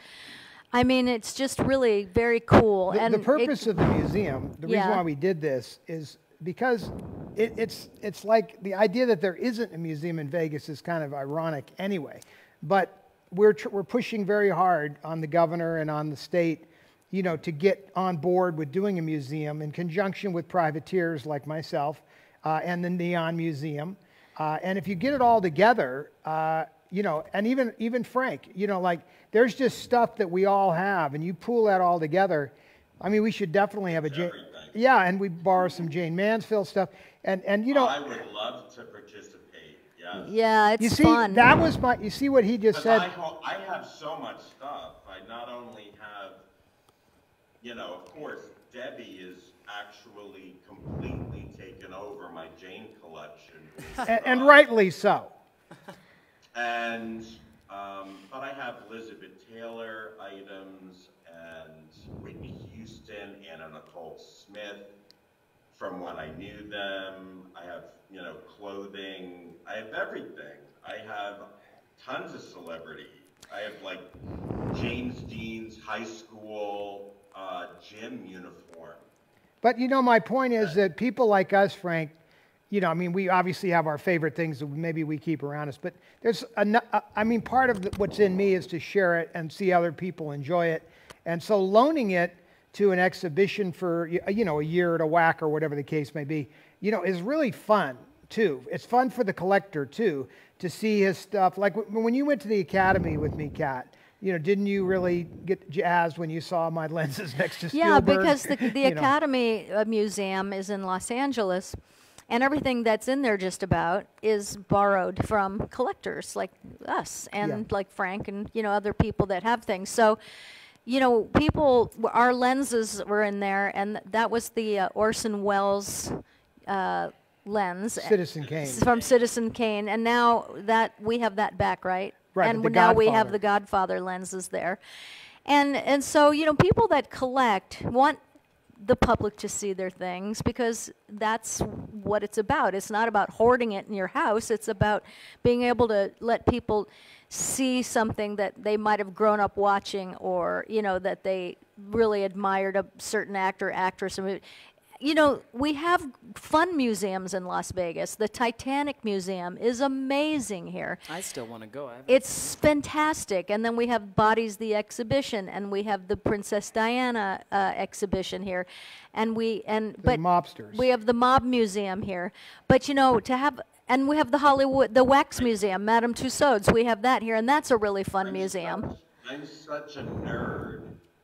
I mean, it's just really very cool. The, and the it- purpose of the museum, the reason why we did this is because it, it's it's like the idea that there isn't a museum in Vegas is kind of ironic anyway. But we're we're pushing very hard on the governor and on the state, you know, to get on board with doing a museum in conjunction with privateers like myself uh, and the Neon Museum. Uh, and if you get it all together, uh, you know, and even even Frank, you know, like there's just stuff that we all have, and you pull that all together. I mean, we should definitely have a. Yeah, and we borrow some Jayne Mansfield stuff, and and you know, I would love to participate. Yeah. yeah, it's you see, fun. that was my. You see what he just Because I, said. ho- I have so much stuff. I not only have, you know, of course, Debbie is actually completely taken over my Jayne collection. and, *laughs* and rightly so. And, um, but I have Elizabeth Taylor items and Whitney Houston, Anna Nicole Smith from when I knew them. I have, you know, clothing. I have everything. I have tons of celebrity. I have like James Dean's high school uh, gym uniform. But you know, my point is that people like us, Frank, you know, I mean, we obviously have our favorite things that maybe we keep around us, but there's, a, I mean, part of the, what's in me is to share it and see other people enjoy it. And so loaning it to an exhibition for, you know, a year at a whack or whatever the case may be, you know, is really fun too. It's fun for the collector too to see his stuff. Like when you went to the academy with me, Cat, you know, didn't you really get jazzed when you saw my *laughs* lenses next to Spielberg? Yeah, because the, *laughs* the You know. Academy uh, Museum is in Los Angeles, and everything that's in there just about is borrowed from collectors like us and Yeah. like Frank and you know other people that have things. So, you know, people, our lenses were in there, and that was the uh, Orson Welles uh, lens Citizen Kane. from Citizen Kane, and now that we have that back, right? Right, And now we have the Godfather lenses there, and and so you know people that collect want the public to see their things because that's what it's about. It's not about hoarding it in your house. It's about being able to let people see something that they might have grown up watching or you know that they really admired a certain actor actress or movie you know, we have fun museums in Las Vegas. The Titanic Museum is amazing here. I still want to go. It's fantastic. And then we have Bodies the exhibition, and we have the Princess Diana uh, exhibition here, and we and but mobsters. we have the Mob Museum here. But you know, to have and we have the Hollywood the Wax Museum, Madame Tussauds. We have that here, and that's a really fun I'm museum. such- I'm such a nerd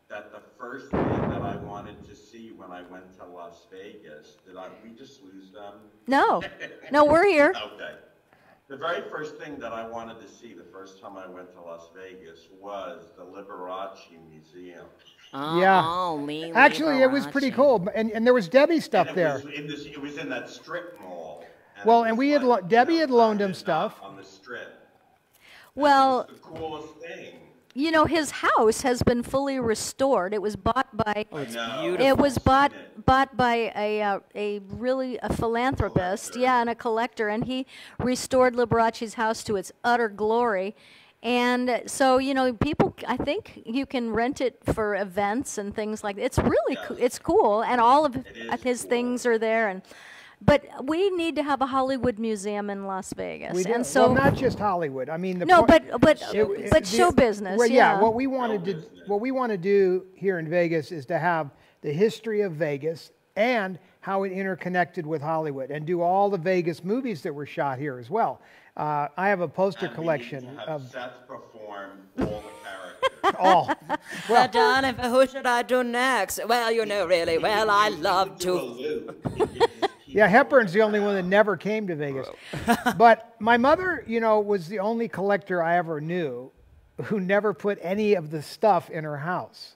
that the first thing that I wanted to see when I went to Las Vegas, did I, we just lose them? No, *laughs* no, we're here. Okay. The very first thing that I wanted to see the first time I went to Las Vegas was the Liberace Museum. Oh, yeah. Oh, Lee Actually, it was pretty cool, and, and there was Debbie stuff And it there. Was in this, it was in that strip mall. Well, and was we had lo- like, you Debbie know, had loaned him stuff. On the strip. Well, the coolest thing. You know, his house has been fully restored. It was bought by. Oh, it's No. beautiful. It was bought it. bought by a uh, a really a philanthropist, Collector. yeah, and a collector, and he restored Liberace's house to its utter glory. And so you know, people, I think you can rent it for events and things like. that. It's really co- it's cool, and all of his cool. things are there. And but we need to have a Hollywood museum in Las Vegas, We do. and so well, not just Hollywood. I mean, the no, point- but but it- but the- show business, Well, yeah. What we wanted to what we want to do here in Vegas is to have the history of Vegas and how it interconnected with Hollywood, and do all the Vegas movies that were shot here as well. Uh, I have a poster And we need collection to have of Seth perform all the characters. *laughs* all. Well, darling, who should I do next? Well, you know, really well, I love to. Loop. You could just keep Yeah, Hepburn's the only one that never came to Vegas. *laughs* but my mother, you know, was the only collector I ever knew who never put any of the stuff in her house.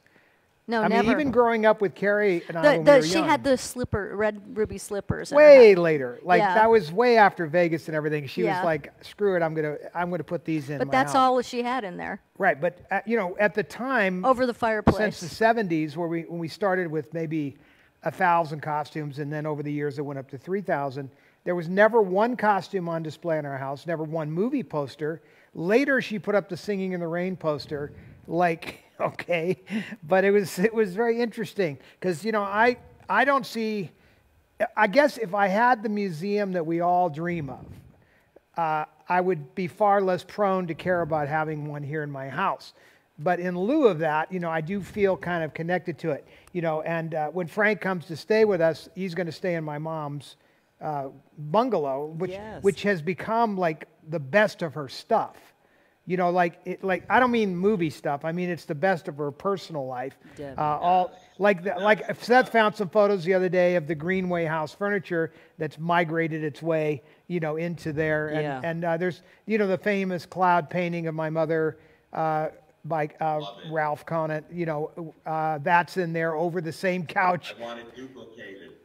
no, I never. mean, even growing up with Carrie and I, the, when the, we were she young, had the slipper, red ruby slippers. in her way house. later. Like Yeah. that was way after Vegas and everything. She Yeah. was like, "Screw it, I'm gonna, I'm gonna put these in." But my that's house." all she had in there, Right, but uh, you know, at the time, over the fireplace. since the '70s, where we when we started with maybe a thousand costumes, and then over the years it went up to three thousand. There was never one costume on display in our house, never one movie poster. Later, she put up the "Singing in the Rain" poster. Like, *laughs* okay, but it was it was very interesting because you know I I don't see. I guess if I had the museum that we all dream of, uh, I would be far less prone to care about having one here in my house. But in lieu of that, you know, I do feel kind of connected to it. You know, and uh, when Frank comes to stay with us, he's going to stay in my mom's uh, bungalow, which Yes. which has become like the best of her stuff. You know, like it, like I don't mean movie stuff. I mean it's the best of her personal life. Uh, all like the, like Seth found some photos the other day of the Greenway house furniture that's migrated its way, you know, into there. And, Yeah. and uh, there's you know the famous cloud painting of my mother uh, by uh, Ralph Conant. You know, uh, that's in there over the same couch. I want it duplicated. *laughs*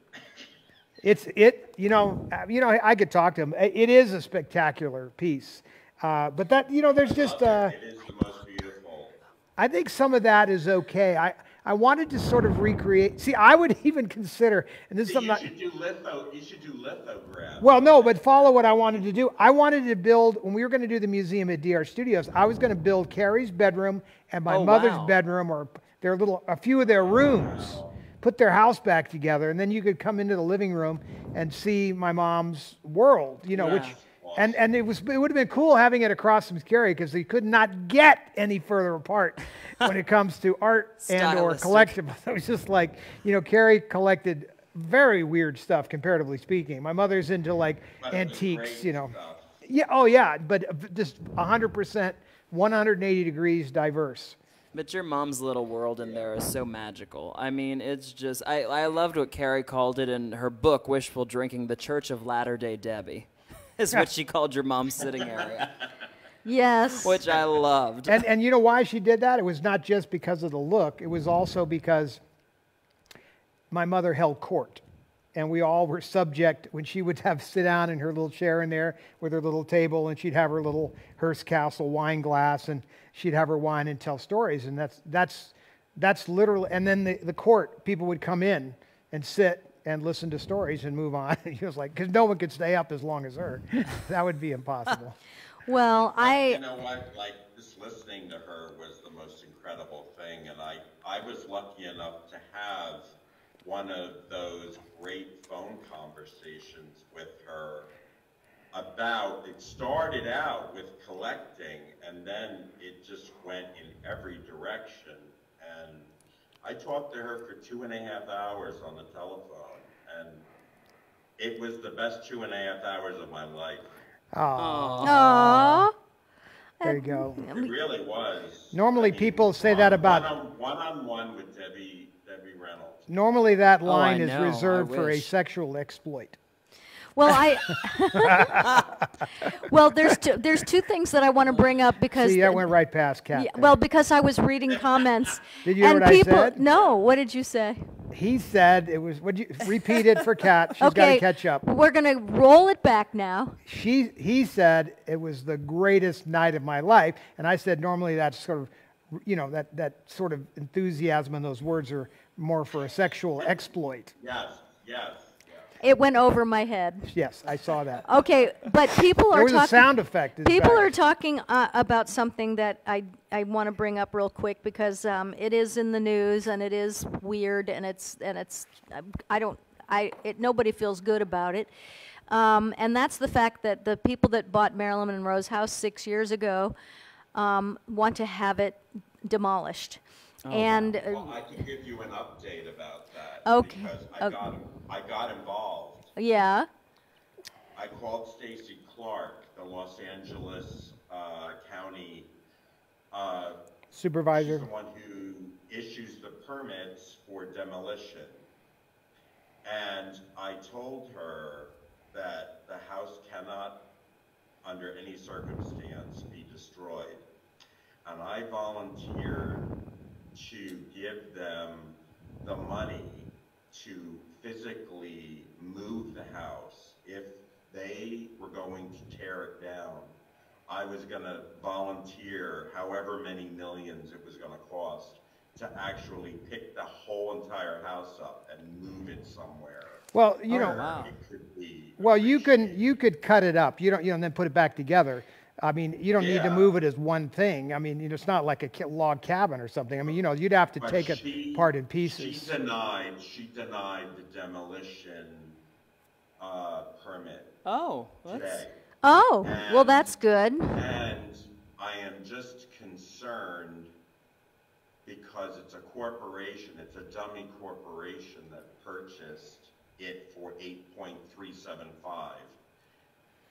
It's it, you know, uh, you know. I could talk to him. It is a spectacular piece, uh, but that you know, there's just. Uh, It is the most beautiful. I think some of that is okay. I I wanted to sort of recreate. See, I would *laughs* even consider, and this is You something. I, should do litho. You should do lithographs. well, no, but follow what I wanted to do. I wanted to build when we were going to do the museum at DR Studios. I was going to build Carrie's bedroom and my Oh, mother's wow. bedroom, or their little a few of their rooms. Put their house back together, and then you could come into the living room and see my mom's world. You know, which Yeah. And and it was it would have been cool having it across from Carrie because they could not get any further apart *laughs* when it comes to art and or collectibles. *laughs* It was just like you know, Carrie collected very weird stuff comparatively speaking. My mother's into like But antiques, you know. stuff. Yeah, oh yeah, but just 100%, 180 degrees diverse. But your mom's little world in there is so magical. I mean, it's just I, I loved what Carrie called it in her book, Wishful Drinking, the Church of Latter Day Debbie. *laughs* Is what she called your mom's sitting area, *laughs* yes. which I loved. And and you know why she did that? It was not just because of the look. It was also because my mother held court. And we all were subject when she would have sit down in her little chair in there with her little table, and she'd have her little Hearst Castle wine glass, and she'd have her wine and tell stories. And that's that's that's literally. And then the, the court people would come in and sit and listen to stories and move on. *laughs* he was like because no one could stay up as long as her. *laughs* that would be impossible. well, I. You know what? Like just listening to her was the most incredible thing, and I I was lucky enough to have one of those great phone conversations with her about. It started out with collecting, and then it just went in every direction. And I talked to her for two and a half hours on the telephone, and it was the best two and a half hours of my life. Aww. There you go. It really was. Normally I mean, people say that about- one on one, on one with Debbie Debbie Reynolds. Normally, that oh, line I is know, reserved for a sexual exploit. Well, I. *laughs* well, there's two, there's two things that I want to bring up because. See, that went right past Cat. Yeah, well, because I was reading comments. *laughs* Did you hear and what I said? No, what did you say? he said it was. Would you repeat it for Cat? She's got to catch up. We're gonna roll it back now. She, he said it was the greatest night of my life, and I said normally that's sort of, you know, that that sort of enthusiasm and those words are more for a sexual exploit. Yes, yes, yes. It went over my head. Yes, I saw that. Okay, but people There are was a talking. sound effect. People fact. are talking uh, about something that I, I want to bring up real quick because um, it is in the news and it is weird and it's and it's I don't I it, nobody feels good about it, um, and that's the fact that the people that bought Marilyn Monroe's house six years ago um, want to have it demolished, and uh, Well, I can give you an update about that. Okay, Because I okay. got, I got involved. yeah, I called Stacy Clark, the Los Angeles uh, County, uh, she's supervisor. the one who issues the permits for demolition. And I told her that the house cannot, under any circumstance, be destroyed. And I volunteered to give them the money to physically move the house if they were going to tear it down. I was gonna volunteer however many millions it was gonna cost to actually pick the whole entire house up and move it somewhere. Well, you know, oh, where It could be. well, you can you could cut it up. You don't, you know, and then put it back together. I mean, you don't need to move it as one thing. I mean, you know, it's not like a log cabin or something. I mean, you know, you'd have to But take it she- apart in She pieces. denied, she denied the demolition, uh, permit Oh, that's today. oh, well that's good. And I am just concerned because it's a corporation, it's a dummy corporation that purchased it for eight point three seven five.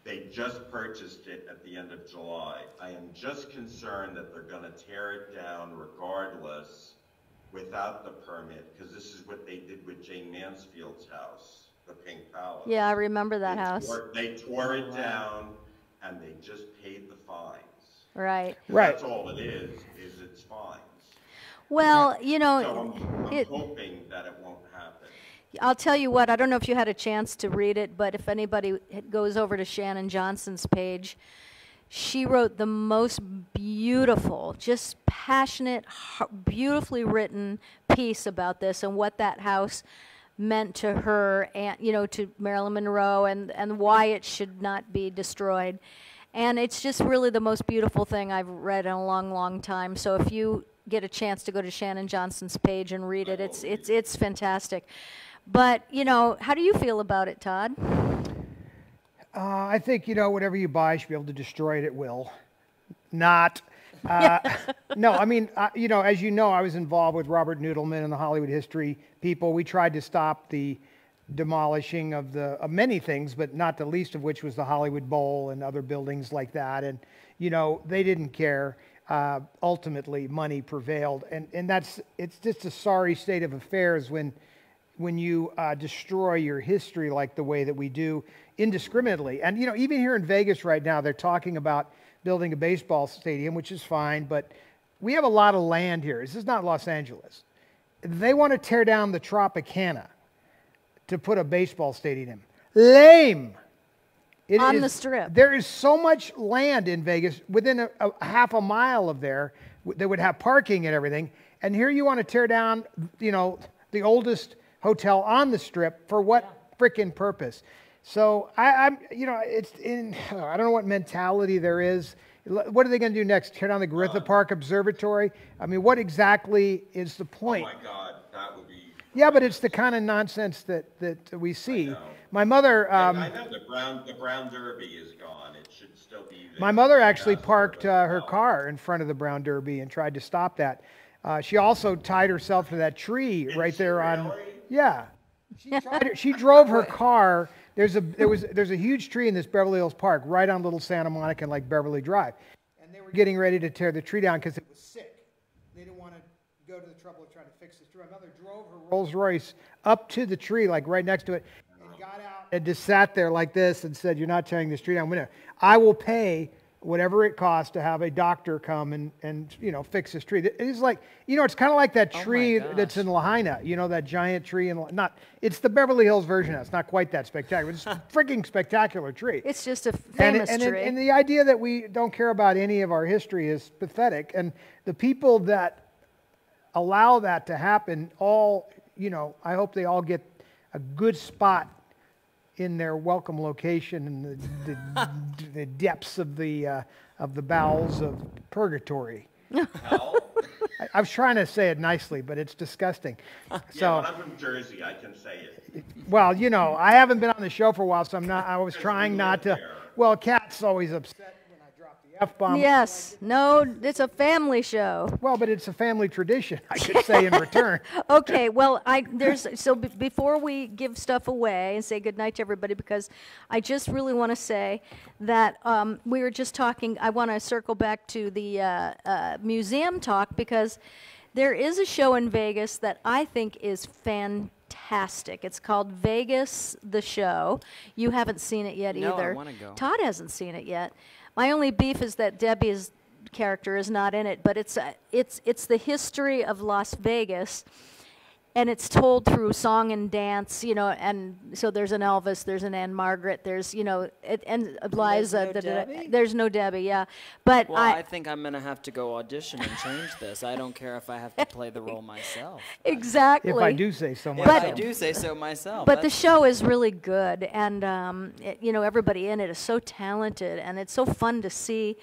They just purchased it at the end of July. I am just concerned that they're gonna tear it down regardless without the permit, because this is what they did with Jayne Mansfield's house, the Pink Palace. Yeah, I remember that They house. tore- They tore it down and they just paid the fines. Right. Right. That's all it is, is it's fines. Well, you So know, I'm, I'm it, hoping that it won't happen. I'll tell you what, I don't know if you had a chance to read it, but if anybody goes over to Shannon Johnson's page, she wrote the most beautiful, just passionate, beautifully written piece about this and what that house meant to her and you know to Marilyn Monroe and and why it should not be destroyed. And it's just really the most beautiful thing I've read in a long, long time. So if you get a chance to go to Shannon Johnson's page and read it, it's it's it's fantastic. But you know, how do you feel about it, Todd? Uh, I think you know whatever you buy, you should be able to destroy it at will. Not. Uh, *laughs* no, I mean, uh, you know, as you know, I was involved with Robert Nudelman and the Hollywood History people. We tried to stop the demolishing of the of many things, but not the least of which was the Hollywood Bowl and other buildings like that. And you know, they didn't care. Uh, ultimately, money prevailed, and and that's it's just a sorry state of affairs when when you uh, destroy your history like the way that we do indiscriminately. And, you know, even here in Vegas right now, they're talking about building a baseball stadium, which is fine, but we have a lot of land here. This is not Los Angeles. They want to tear down the Tropicana to put a baseball stadium in. Lame. It On is- the Strip. There is so much land in Vegas within a, a half a mile of there that would have parking and everything. And here you want to tear down, you know, the oldest hotel on the Strip for what frickin' purpose? So I, I'm, you know, it's in. I don't know what mentality there is. What are they going to do next? Tear down the Griffith Park Observatory? I mean, what exactly is the point? Oh point? my God, that would be. Yeah, but it's the kind of nonsense that that we see. know. My mother. Um, I know the Brown, the Brown Derby is gone. It should still be there. My mother actually parked uh, her car in front of the Brown Derby and tried to stop that. Uh, she also tied herself to that tree right she there on. really? Yeah, she, tried, she drove her *laughs* car. There's a there was there's a huge tree in this Beverly Hills Park right on Little Santa Monica and like Beverly Drive, and they were getting ready to tear the tree down because it was sick. They didn't want to go to the trouble of trying to fix this tree. My mother drove her Rolls Royce up to the tree, like right next to it, and got out and just sat there like this and said, "You're not tearing the street. I'm gonna. I will pay whatever it costs to have a doctor come and and you know fix this tree." It's like you know, it's kind of like that Oh tree that's in Lahaina. You know that giant tree in La- not. It's the Beverly Hills version. of it. It's not quite that spectacular. It's a freaking spectacular tree. It's just a And, famous and, tree. and the idea that we don't care about any of our history is pathetic. And the people that allow that to happen all, you know, I hope they all get a good spot in their welcome location in the, the, *laughs* the depths of the, uh, of the bowels of purgatory. Hell. *laughs* I, I was trying to say it nicely, but it's disgusting. *laughs* Yeah, So, but I'm from Jersey. I can say it. well, you know, I haven't been on the show for a while, so I'm not, I was trying not to. there. Well, Cat's always upset when I drop the F bomb. yes. No, it's a family show. Well, but it's a family tradition, I should say in return. *laughs* Okay, well, I there's so b- before we give stuff away and say goodnight to everybody, because I just really want to say that um, we were just talking. I want to circle back to the uh, uh, museum talk because there is a show in Vegas that I think is fantastic. It's called Vegas the Show. You haven't seen it yet No, I either. wanna go. Todd hasn't seen it yet. My only beef is that Debbie's character is not in it, but it's uh, it's it's the history of Las Vegas, and it's told through song and dance. You know, and so there's an Elvis, there's an Ann-Margret, there's you know, it, and Liza. no da- da- da- Debbie? There's no Debbie, yeah. But Well, I, I, think I'm gonna have to go audition and change this. I don't care if I have to play the role myself. *laughs* exactly. If I do say so If myself. I do say so myself. But the show is really good, and um, it, you know everybody in it is so talented, and it's so fun to see,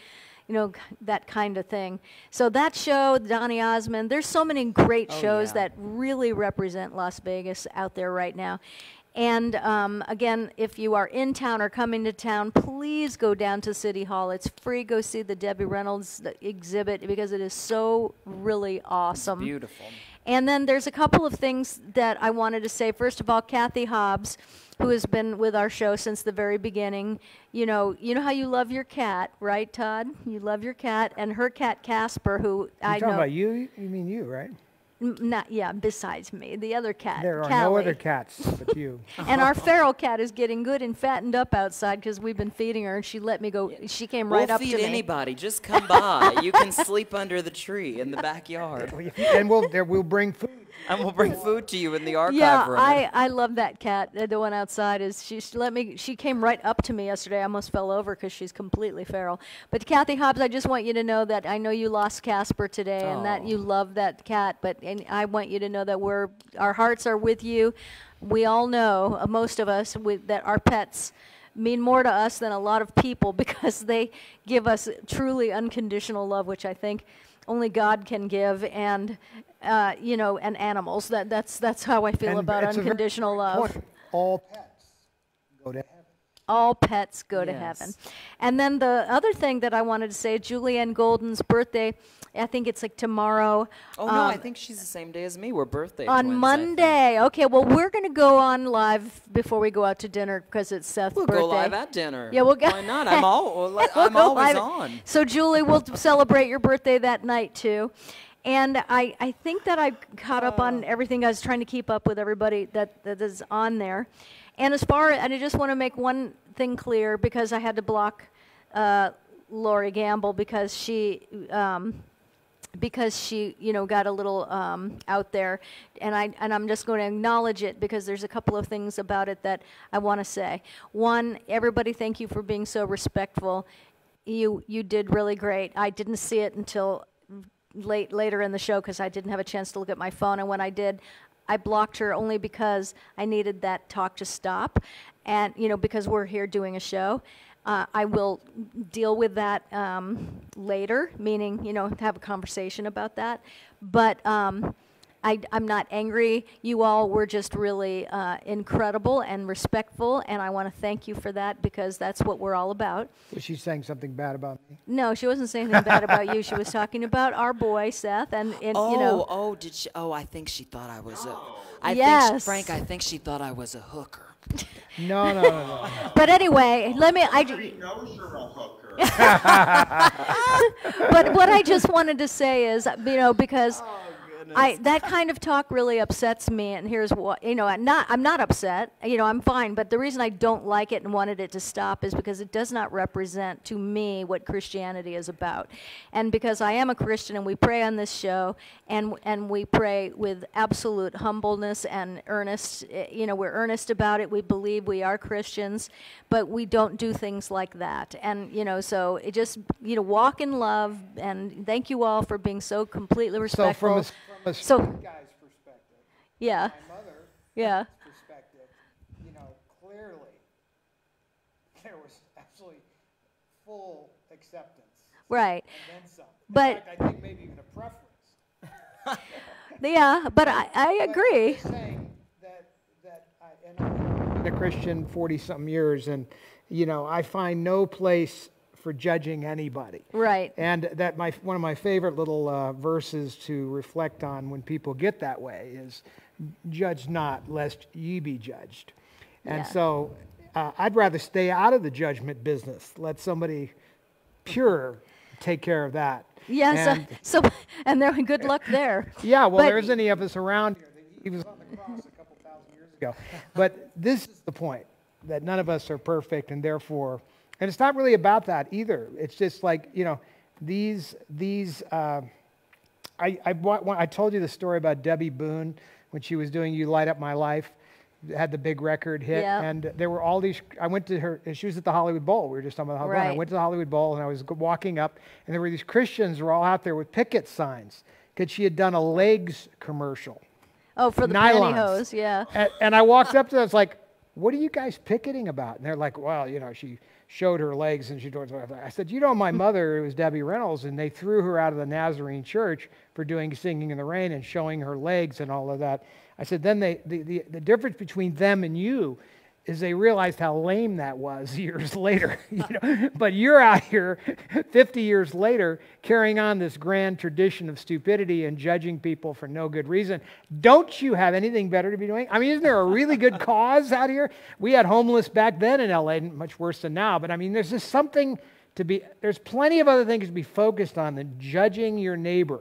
you know, that kind of thing. So that show, Donny Osmond, there's so many great Oh, shows yeah. that really represent Las Vegas out there right now. And um, again, if you are in town or coming to town, please go down to City Hall. It's free. Go see the Debbie Reynolds exhibit because it is so really awesome. beautiful. And then there's a couple of things that I wanted to say. First of all, Kathy Hobbs, who has been with our show since the very beginning. You know, you know how you love your cat, right, Todd? You love your cat, and her cat Casper, who You're I talking know. about you? You mean you, right? M- Not yeah. Besides me, the other cat, There are no other cats but you. *laughs* And our feral cat is getting good and fattened up outside because we've been feeding her, and she let me go. She came right we'll up feed to me. anybody. Just come by. you can *laughs* sleep under the tree in the backyard, and we'll there we'll bring food. And we'll bring food to you in the archive Yeah, room. I, I love that cat. The one outside is she, she let me. She came right up to me yesterday. I almost fell over because she's completely feral. But Kathy Hobbs, I just want you to know that I know you lost Casper today, and that you love that cat. But and I want you to know that we're our hearts are with you. We all know, uh, most of us, with, that our pets mean more to us than a lot of people *laughs* because they give us truly unconditional love, which I think only God can give, and uh, you know, and animals. That that's that's how I feel And about it's a very unconditional love. All pets go to heaven. All pets go to heaven. And then the other thing that I wanted to say, Julianne Golden's birthday. I think it's like tomorrow. oh no, I um, think she's the same day as me. We're birthday on twins, Monday. Okay, well we're gonna go on live before we go out to dinner because it's Seth's We'll birthday. go live at dinner. Yeah, we'll go. Why not? I'm all. *laughs* We'll I'm always live. on. So, Julie, we'll celebrate your birthday that night too. And I, I think that I caught up on Oh. everything. I was trying to keep up with everybody that, that is on there. And as far, and I just want to make one thing clear because I had to block uh, Lori Gamble because she. Um, because she, you know, got a little um, out there, and I and I'm just going to acknowledge it because there's a couple of things about it that I want to say. One, everybody, thank you for being so respectful. You you did really great. I didn't see it until late later in the show because I didn't have a chance to look at my phone, and when I did, I blocked her only because I needed that talk to stop, and you know because we're here doing a show. Uh, I will deal with that um, later, meaning you know have a conversation about that. But um, I, am not angry. You all were just really uh, incredible and respectful, and I want to thank you for that because that's what we're all about. Was she saying something bad about me? No, she wasn't saying anything bad about you. She was talking about our boy Seth, and, and Oh, you know. oh, did she? Oh, I think she thought I was a. I think Yes. she, Frank, I think she thought I was a hooker. *laughs* No, no, no, no. *laughs* But anyway, let me. I, j- He knows you're a hooker. but what I just wanted to say is, you know, because goodness. I that kind of talk really upsets me, and here's what you know. I'm not I'm not upset. You know, I'm fine. But the reason I don't like it and wanted it to stop is because it does not represent to me what Christianity is about, and because I am a Christian and we pray on this show, and and we pray with absolute humbleness and earnest. eh, You know, we're earnest about it. We believe we are Christians, but we don't do things like that. And you know, so it just you know walk in love. And thank you all for being so completely So respectful. from a, s- from a So- guy's perspective, Yeah, my mother yeah, perspective, you know, clearly there was absolutely full acceptance right. and then some. In But- fact, I think maybe even a preference. *laughs* Yeah, but I, I agree. that that I, and I've been a Christian forty something years, and you know I find no place for judging anybody. Right. And that my one of my favorite little uh, verses to reflect on when people get that way is, "Judge not, lest ye be judged." And Yeah. so, uh, I'd rather stay out of the judgment business. Let somebody pure take care of that. Yes. And- so, and there, good luck there. *laughs* yeah, well, But- there isn't any of us around here. He was on the cross a couple thousand years ago. *laughs* But this is the point that none of us are perfect, and therefore, and it's not really about that either. It's just like you know, these these. Uh, I I, I told you the story about Debby Boone when she was doing "You Light Up My Life." Had the big record hit, Yeah. and there were all these. I went to her. She was at the Hollywood Bowl. We were just talking about the Hollywood Bowl. I went to the Hollywood Bowl, and I was walking up, and there were these Christians were all out there with picket signs because she had done a L'eggs commercial. Oh, for the Nylons. pantyhose, yeah. And, and I walked up to them, I was like, what are you guys picketing about? And they're like, well, you know, she showed her legs and she told I said, you know, my *laughs* mother, it was Debbie Reynolds, and they threw her out of the Nazarene church for doing Singing in the Rain and showing her legs and all of that. I said, then they, the, the, the difference between them and you is they realized how lame that was *laughs* years later. *laughs* You know? but you're out here *laughs* 50 years later carrying on this grand tradition of stupidity and judging people for no good reason. Don't you have anything better to be doing? I mean, isn't there a really good cause out here? We had homeless back then in LA, much worse than now, but I mean, there's just something to be, there's plenty of other things to be focused on than judging your neighbor.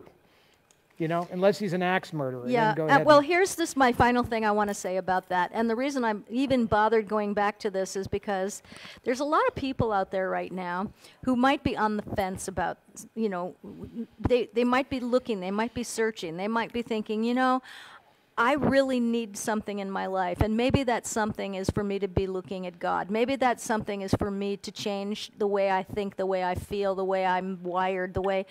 You know, unless he's an axe murderer. Yeah. Uh, well, here's this my final thing I want to say about that. And the reason I'm even bothered going back to this is because there's a lot of people out there right now who might be on the fence about, you know, they they might be looking, they might be searching, they might be thinking, you know, I really need something in my life. And maybe that something is for me to be looking at God. Maybe that something is for me to change the way I think, the way I feel, the way I'm wired, the way,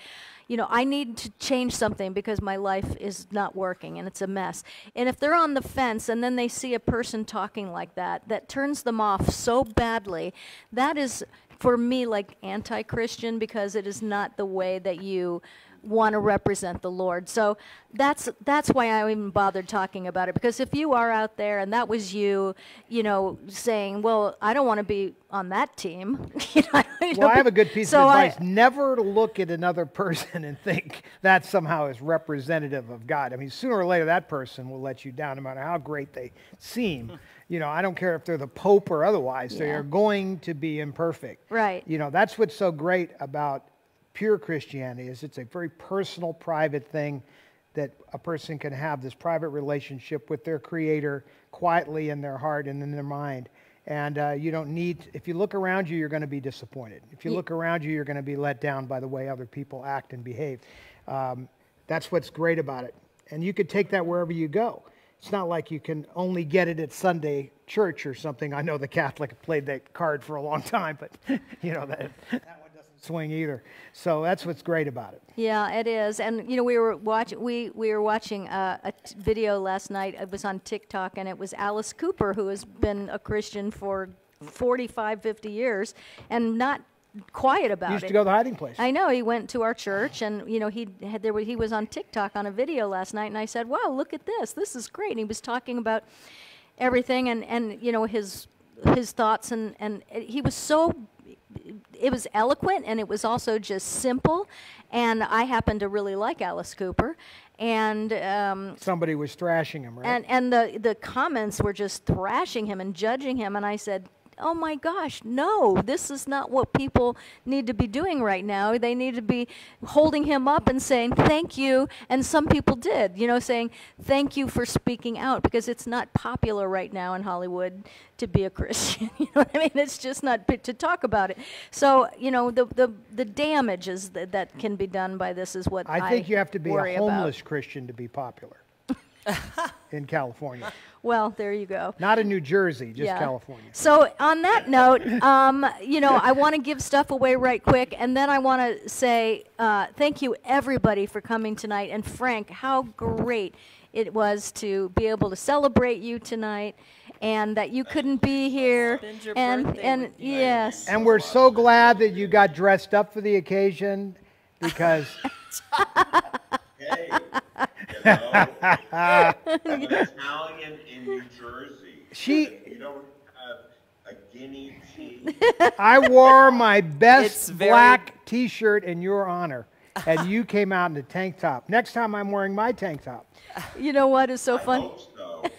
you know, I need to change something because my life is not working and it's a mess. And if they're on the fence and then they see a person talking like that, that turns them off so badly, that is for me like anti Christian because it is not the way that you want to represent the Lord. So that's that's why I even bothered talking about it because if you are out there and that was you, you know, saying, "Well, I don't want to be on that team." *laughs* you know, Well, I have a good piece so of I- advice. Never look at another *laughs* person and think that somehow is representative of God. I mean, sooner or later, that person will let you down, no matter how great they seem. Hmm. You know, I don't care if they're the Pope or otherwise, they are going to be imperfect. Right. You know, that's what's so great about pure Christianity is it's a very personal, private thing that a person can have this private relationship with their creator quietly in their heart and in their mind. And uh, you don't need, if you look around you, you're going to be disappointed. If you look around you, you're going to be let down by the way other people act and behave. Um, that's what's great about it. And you could take that wherever you go. It's not like you can only get it at Sunday church or something. I know the Catholic played that card for a long time, but *laughs* you know that, that swing either. So that's what's great about it. Yeah, it is. And you know, we were watching we we were watching uh, a t- video last night. It was on TikTok, and it was Alice Cooper, who has been a Christian for 45, 50 years, and not quiet about You used it. to go to the hiding place. I know he went to our church, and you know he had there. He was on TikTok on a video last night, and I said, "Wow, look at this! This is great." And he was talking about everything, and and you know his his thoughts, and and he was so. It was eloquent, and it was also just simple, and I happen to really like Alice Cooper, and um, Somebody was thrashing him, right? and and the the comments were just thrashing him and judging him and i said oh my gosh, no, this is not what people need to be doing right now. They need to be holding him up and saying thank you. And some people did, you know, saying thank you for speaking out because it's not popular right now in Hollywood to be a *laughs* Christian. You know what I mean? It's just not p- to talk about it. So you know the the the damages that, that can be done by this is what I think you have to be a about. homeless Christian to be popular *laughs* in California. Well, there you go. Not in New Jersey, just California. So on that note, um, you know, I want to give stuff away right quick, and then I want to say uh, thank you everybody for coming tonight, and Frank, how great it was to be able to celebrate you tonight, and that you couldn't be here, and and yes, And we're so glad that you got dressed up for the occasion because *laughs* Hey, you know, I'm an *laughs* Italian in New Jersey. She- You don't have a guinea tea. *laughs* I wore my It's best very- black T-shirt in your honor, and you came out in a tank top. Next time, I'm wearing my tank top. you know what is so I fun? hope so.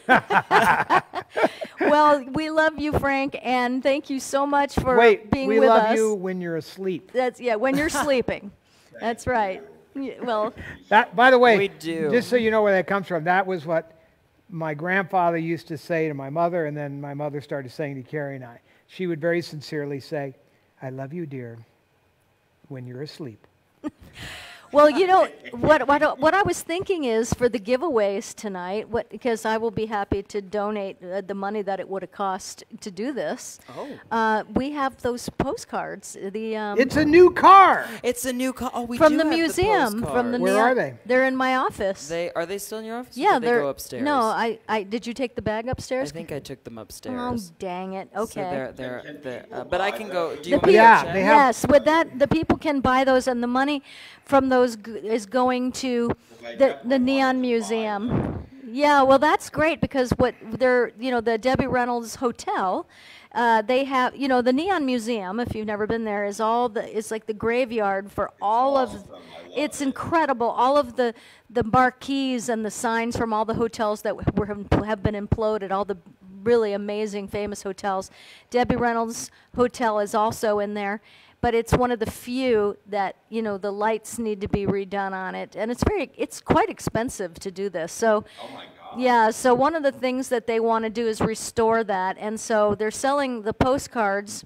*laughs* well, we love you, Frank, and thank you so much for Wait, being we with love us. you when you're asleep. That's yeah, when you're sleeping. That's right. Yeah, well, That, by the way, We do. just so you know where that comes from, that was what my grandfather used to say to my mother, and then my mother started saying to Carrie and I. She would very sincerely say, "I love you, dear," when you're asleep. *laughs* well, you know what what I- what I was thinking is for the giveaways tonight, what because I will be happy to donate uh, the money that it would have cost to do this. Oh. Uh, we have those postcards. The um, It's a new car. It's a new car. Oh, we from do the have museum. from the postcard. Where neo- are they? They're in my office. They are they still in your office? or yeah, did they they're go upstairs. No, I, I did you take the bag upstairs? I think I took them upstairs. oh, dang it. So Okay. they're, they're, they're, uh, but I can go. Do The you want people- to Yeah, check? they have- yes, with that, the people can buy those, and the money from those g- is going to the, the Neon Museum. Yeah, well, that's great because what they're, you know, the Debbie Reynolds Hotel, uh, they have, you know, the Neon Museum. If you've never been there, is all the, it's like the graveyard for all of. awesome. Love It's it. incredible. All of the the marquees and the signs from all the hotels that were have been imploded. All the really amazing, famous hotels. Debbie Reynolds Hotel is also in there, but it's one of the few that you know the lights need to be redone on it, and it's very it's quite expensive to do this. So. Oh my God. Yeah, so one of the things that they want to do is restore that, and so they're selling the postcards,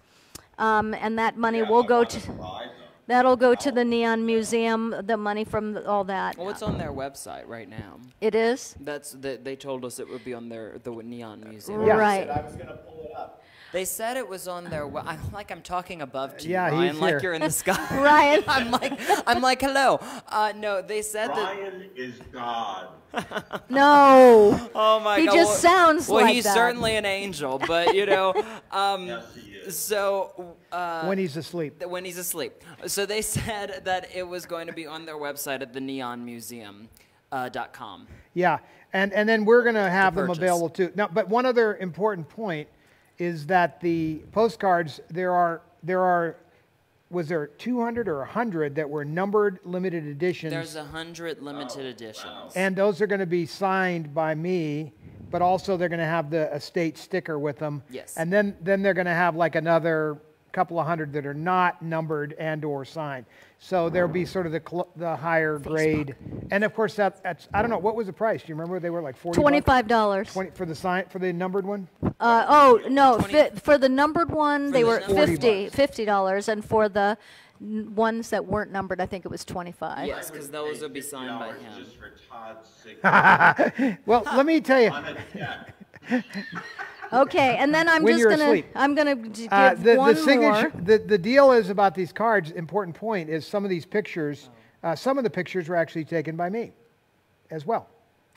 um, and that money Yeah, will go wanna to buy them. that'll go to the Neon Museum. The money from the, all that. Well, it's on their website right now. It is. That's the, they told us it would be on their the Neon Museum. Yeah. Right. I was gonna pull it up. They said it was on their. We- I'm like I'm talking above to Yeah, you, Ryan, he's like here. you're in the sky. *laughs* *laughs* Ryan. I'm like I'm like hello. Uh, no, they said that. Ryan is God. *laughs* No. Oh my He god. He just well, sounds well, like he's that. certainly an angel, but you know. Um, Yes, he is. so uh, when he's asleep. when he's asleep. So they said that it was going to be on their website at the Neon Museum. Uh, com. Yeah, and and then we're going to have them available too. Now, but one other important point is that the postcards there are there are was there 200 or 100 that were numbered limited editions, There's a hundred limited oh, editions. and those are going to be signed by me. But also they're going to have the estate sticker with them. Yes. And then then they're going to have like another couple of hundred that are not numbered and or signed. So there'll be sort of the cl- the higher grade. And of course that that's I don't know what was the price. Do you remember they were like 40? Twenty-five dollars. 20 for the sign for the numbered one? Uh, oh no, fi- for the numbered one they the were numbered- 50 fifty dollars, and for the n- ones that weren't numbered, I think it was twenty-five. Yes, because those would be signed by $50 him. Just for Todd's *laughs* Well, let me tell you. *laughs* on a check. Okay, and then I'm When just you're gonna asleep. I'm gonna give Uh, the, one the signature, more. the, the deal is about these cards, important point is some of these pictures, uh, some of the pictures were actually taken by me as well.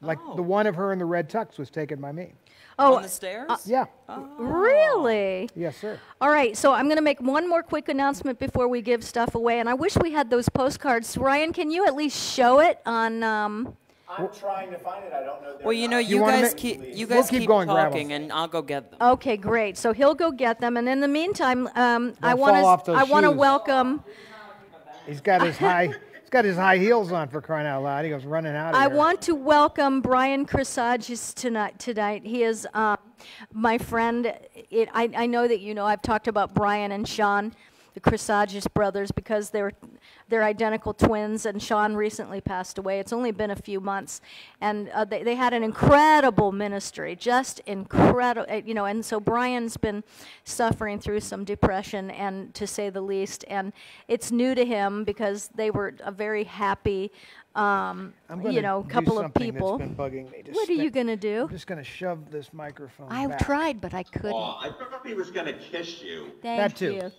Like the one of her in the red tux was taken by me. Oh, on the stairs. Yeah. really? Yes, sir. All right, so I'm going to make one more quick announcement before we give stuff away, and I wish we had those postcards. Ryan, can you at least show it on? Um, I'm trying to find it. I don't know. well, you know, you, wanna guys ma- keep you We'll guys keep keep going, grab 'em. talking, and I'll go get them. okay, great. So he'll go get them, and in the meantime, um, I want to I want to welcome. He's got his high, he's He's got his high heels on for crying out loud. He goes running out of I here. want to welcome Brian Chrisagis tonight. Tonight, he is um, my friend. It, I, I know that you know. I've talked about Brian and Sean, the Chrisagis brothers, because they're they're identical twins. And Sean recently passed away. It's only been a few months, and uh, they they had an incredible ministry, just incredible. You know, and so Brian's been suffering through some depression, and to say the least, and it's new to him because they were a very happy. Um, you know, couple of people. That's been bugging me. Just What are you gonna do? I'm just gonna shove this microphone. I've back. tried, but I couldn't. Oh, I thought he was gonna kiss you. Thank That too. you.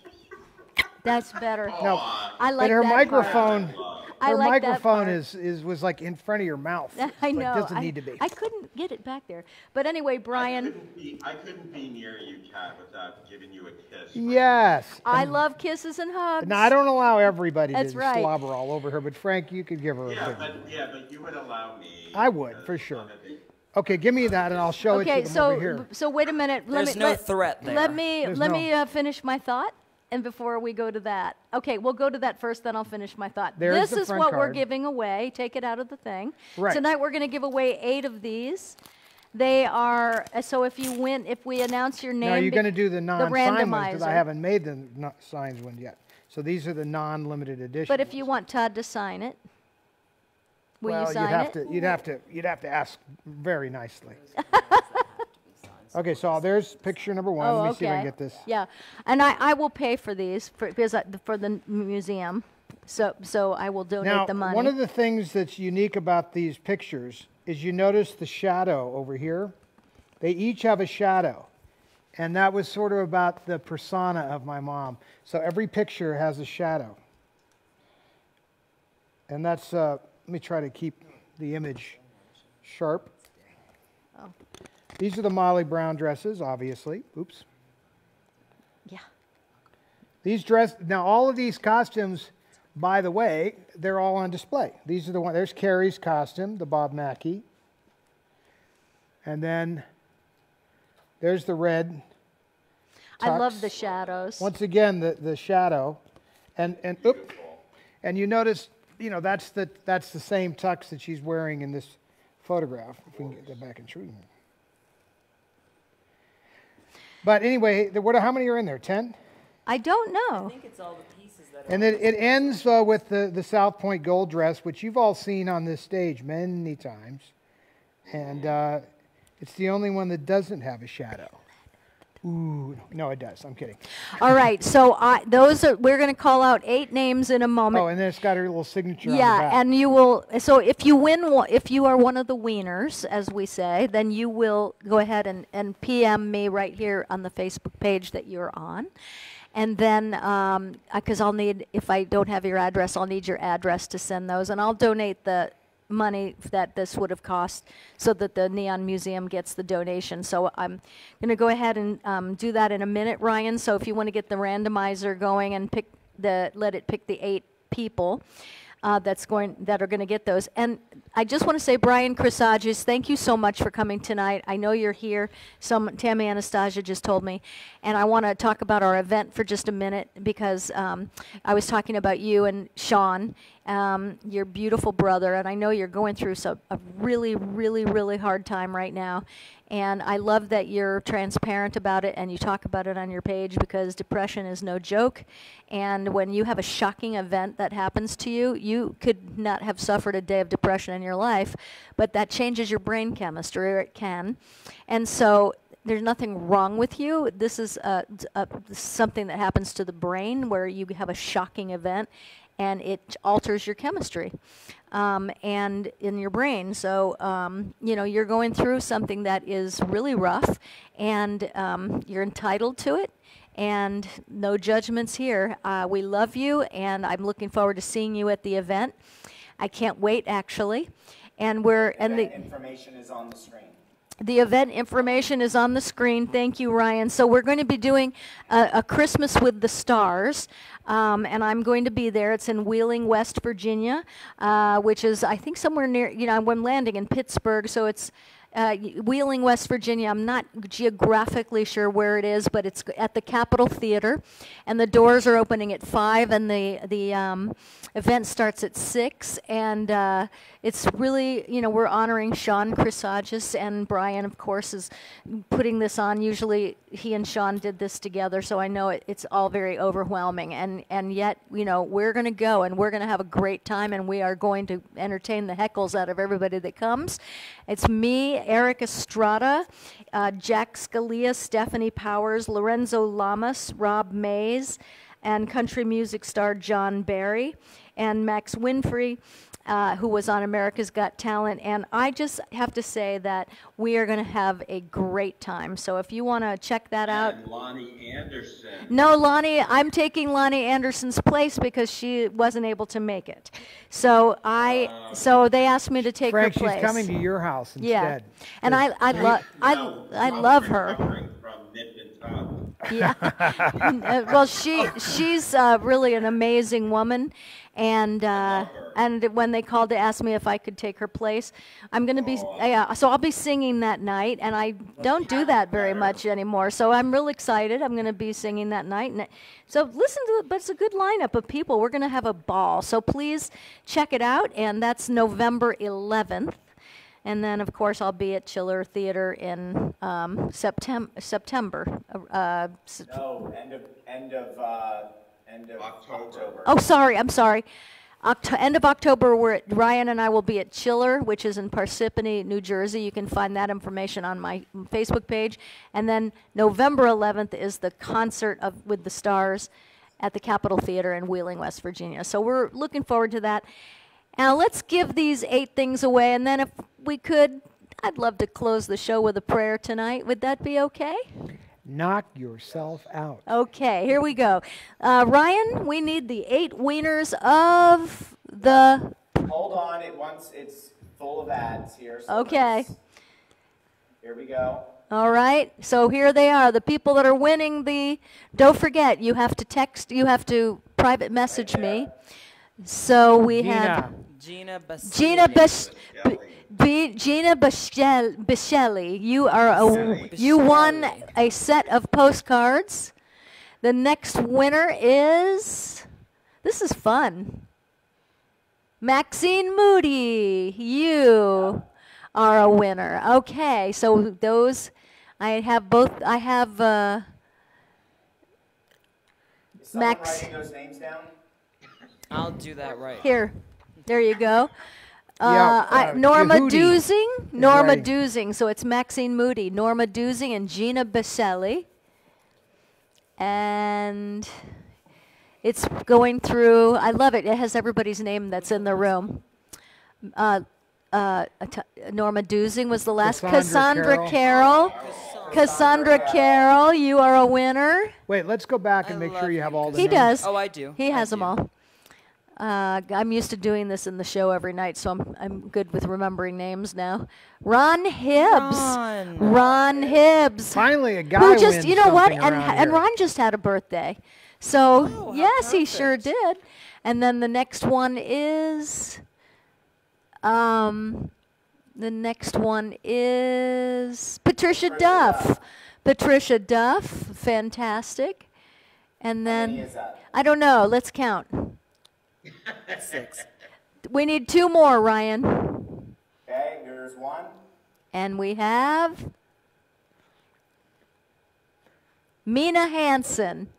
That's better. No, I like but her that part. microphone, I her like microphone part. is, is was like in front of your mouth. *laughs* I Like, know. doesn't I, need to be. I couldn't get it back there. But anyway, I Brian, couldn't be, I couldn't be near you, Cat, without giving you a kiss. yes. I love kisses and hugs. No, I don't allow everybody That's to right. slobber all over her, but Frank, you could give her a Yeah, big but, yeah, but you would allow me. I would, for sure. not a big- Okay, give me that, and I'll show it Okay, to them so over here. so wait a minute. Let There's me, no let, threat there. Let me There's let no- me uh, finish my thought, and before we go to that, okay, we'll go to that first. Then I'll finish my thought. There's this is what we're giving away. Take it out of the thing. Right. Tonight we're going to give away eight of these. They are so if you win, if we announce your name, Now, you're be- going to do the non-signed ones because I haven't made the no- signed one yet. So these are the non-limited edition. But if you want Todd to sign it, will well, you sign you'd have it? to you'd have to you'd have to ask very nicely. *laughs* okay, so there's picture number one. Oh, Let me okay. see if I can get this. Yeah, and I, I will pay for these for because I, for the museum, so so I will donate Now, the money. one of the things that's unique about these pictures is you notice the shadow over here. They each have a shadow. And that was sort of about the persona of my mom. So every picture has a shadow. And that's, uh, let me try to keep the image sharp. These are the Molly Brown dresses, obviously. Oops. yeah. These dress now all of these costumes, by the way, they're all on display. These are the one. There's Carrie's costume, the Bob Mackie, and then there's the red. I love the shadows. Once again, the, the shadow, and and oop, and you notice, you know, that's the that's the same tux that she's wearing in this photograph. If we can get that back in shooting. But anyway, the, what? How many are in there? Ten. I don't know. it's all the pieces that And it, it ends uh, with the, the South Point gold dress, which you've all seen on this stage many times. And uh, it's the only one that doesn't have a shadow. Ooh, no, it does. I'm kidding. All right, so I, those are we're going to call out eight names in a moment. Oh, and then it's got her little signature on yeah, and you will. So if you win, if you are one of the wieners, as we say, then you will go ahead and, and PM me right here on the Facebook page that you're on. And then, um, uh, because I'll need, if I don't have your address, I'll need your address to send those, and I'll donate the money that this would have cost so that the Neon Museum gets the donation. So I'm going to go ahead and um, do that in a minute, Ryan. So if you want to get the randomizer going and pick the, let it pick the eight people uh, that's going that are going to get those. And I just want to say, Brian Chrisagis, thank you so much for coming tonight. I know you're here. Some Tammy Anastasia just told me, and I want to talk about our event for just a minute because um, I was talking about you and Sean, um, your beautiful brother, and I know you're going through some, a really, really, really hard time right now. And I love that you're transparent about it and you talk about it on your page because depression is no joke. And when you have a shocking event that happens to you, you could not have suffered a day of depression in your life, but that changes your brain chemistry, or it can. And so there's nothing wrong with you. This is uh, uh, something that happens to the brain where you have a shocking event and it alters your chemistry um, and in your brain. So, um, you know, you're going through something that is really rough and um, you're entitled to it. And no judgments here. Uh, we love you, and I'm looking forward to seeing you at the event. I can't wait, actually. And we're and the information is on the screen. The event information is on the screen. Thank you, Ryan. So we're going to be doing a, a Christmas with the Stars, um, and I'm going to be there. It's in Wheeling, West Virginia, uh, which is I think somewhere near. You know, I'm landing in Pittsburgh, so it's uh, Wheeling, West Virginia. I'm not geographically sure where it is, but it's at the Capitol Theater, and the doors are opening at five, and the the um, event starts at six, and uh, it's really you know we're honoring Sean Chrisagis, and Brian, of course, is putting this on. Usually he and Sean did this together, so I know it, it's all very overwhelming, and and yet you know we're going to go and we're going to have a great time, and we are going to entertain the heckles out of everybody that comes. It's me, Erik Estrada, uh, Jack Scalia, Stefanie Powers, Lorenzo Lamas, Rob Mays, and country music star John Berry, and Max Winfrey. Uh, who was on America's Got Talent, and I just have to say that we are going to have a great time. So if you want to check that out, And Loni Anderson. no, Loni, I'm taking Loni Anderson's place because she wasn't able to make it. So I, so they asked me to take Frank, her place. she's coming to your house instead. yeah, instead. and I, I love, I, No, I I'm love her. recovering From nip and tuck. Yeah. *laughs* Uh, well, she she's uh, really an amazing woman, and uh, and when they called to ask me if I could take her place, I'm going to be yeah. So I'll be singing that night, and I don't do that very much anymore. So I'm real excited. I'm going to be singing that night, and so listen to it. But it's a good lineup of people. We're going to have a ball. So please check it out, and that's November 11th. And then, of course, I'll be at Chiller Theater in um, Septem- September. Uh, s- No, end of, end of, uh, end of October. October. Oh, sorry, I'm sorry. Oct- end of October, we're at, Ryan and I will be at Chiller, which is in Parsippany, New Jersey. You can find that information on my Facebook page. And then November 11th is the concert of with the stars at the Capitol Theater in Wheeling, West Virginia. So we're looking forward to that. Now let's give these eight things away, and then if we could, I'd love to close the show with a prayer tonight. Would that be okay? Knock yourself out. Okay, here we go. Uh, Ryan, we need the eight wieners of the. Hold on, it wants, it's full of ads here. so Okay. Here we go. All right, so here they are. The people that are winning the. Don't forget, you have to text, you have to private message me. So we have Gina, Gina Basile. Gina Bas- B- Biscelli. B- Gina Bichel- Bichelli. You are a, you won a set of postcards. The next winner is. This is fun. Maxine Moody, you are a winner. Okay, so those, I have both. I have. Uh, Max. writing those names down? I'll do that right. Here, there you go. Yeah, Uh, I, uh, Norma Yehudi Duzing, Norma writing. Duzing. So it's Maxine Moody, Norma Duzing, and Gina Baselli. And it's going through. I love it. It has everybody's name that's in the room. Uh, uh, t- Norma Duzing was the last. Cassandra Cassandra Carroll. Cassandra Carroll, you are a winner. Wait, let's go back and I make sure you have all the He names. does. Oh, I do. He I has them do. all. Uh, I'm used to doing this in the show every night, so I'm I'm good with remembering names now. Ron Hibbs. Ron. Ron Hibbs. Finally, a guy Who just you know what? And and. Ron just had a birthday, so Oh, yes, he sure did. And then the next one is, um, the next one is Patricia Duff. Patricia Duff, fantastic. And How then many is that? I don't know. Let's count. Six. We need two more, Ryan. Okay, here's one. And we have Mina Hansen.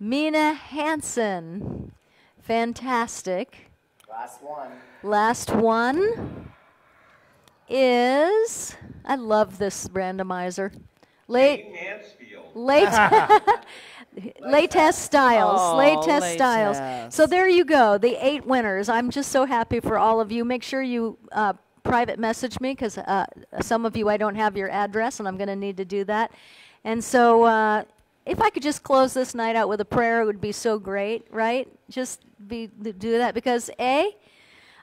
Mina Hansen. Fantastic. Last one. Last one is I love this randomizer. Late Mansfield. late *laughs* *laughs* Latex Styles. Oh, Latex Styles. So there you go, the eight winners. I'm just so happy for all of you. Make sure you uh, private message me because uh, some of you I don't have your address, and I'm going to need to do that. And so, uh, if I could just close this night out with a prayer, it would be so great, right? Just be do that because a.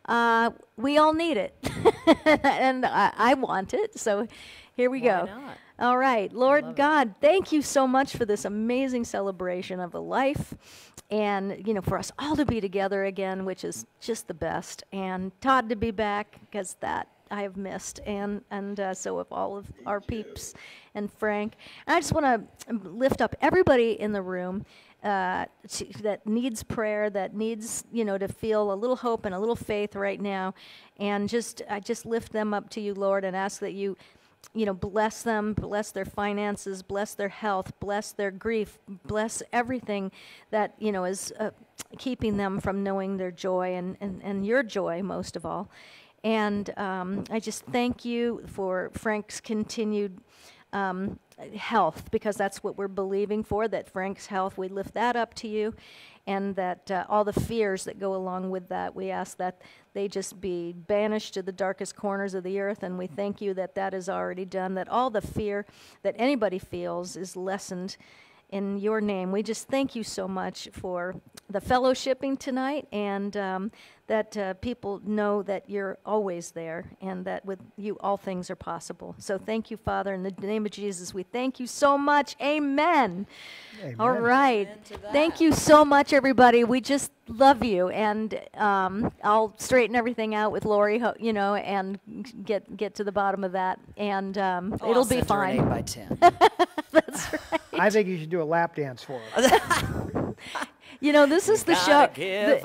Uh, we all need it, *laughs* and I, I want it. So, here we Why go. not? All right, Lord love it. God, thank you so much for this amazing celebration of a life and, you know, for us all to be together again, which is just the best. And Todd to be back because that I have missed, and and uh, so have all of our peeps and Frank. And I just want to lift up everybody in the room uh, to, that needs prayer, that needs you know to feel a little hope and a little faith right now, and just I just lift them up to you, Lord, and ask that you you know, bless them, bless their finances, bless their health, bless their grief, bless everything that, you know, is uh, keeping them from knowing their joy and, and, and your joy most of all. And um, I just thank you for Frank's continued um, health because that's what we're believing for, that Frank's health, we lift that up to you. And that uh, all the fears that go along with that, we ask that they just be banished to the darkest corners of the earth. And we thank you that that is already done, that all the fear that anybody feels is lessened in your name. We just thank you so much for the fellowshipping tonight and um, that uh, people know that you're always there and that with you all things are possible. So thank you, Father. In the name of Jesus, we thank you so much. Amen. Amen. All right. Amen thank you so much, everybody. We just love you. And um, I'll straighten everything out with Lori, you know, and get, get to the bottom of that. And um, oh, it'll I'll be fine. An 8 by 10. *laughs* *laughs* That's right. I think you should do a lap dance for us. *laughs* you know, this is the show. The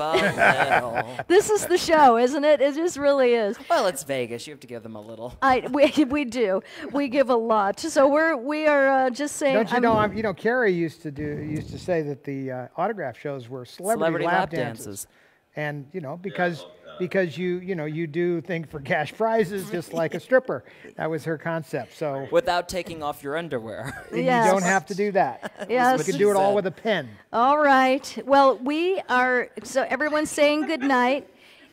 *laughs* this is the show, isn't it? It just really is. Well, it's Vegas. You have to give them a little. I we, we do. We give a lot. So we're we are uh, just saying. Don't you I'm, know? I'm, you know, Carrie used to do used to say that the uh, autograph shows were celebrity, celebrity lap, lap dances. dances. and you know because. Yeah, because you you know you do things for cash prizes just like a stripper. That was her concept. So Without taking off your underwear. Yes. you don't have to do that. Yes. You can do it all with a pen. All right. Well, we are, so everyone's saying good night.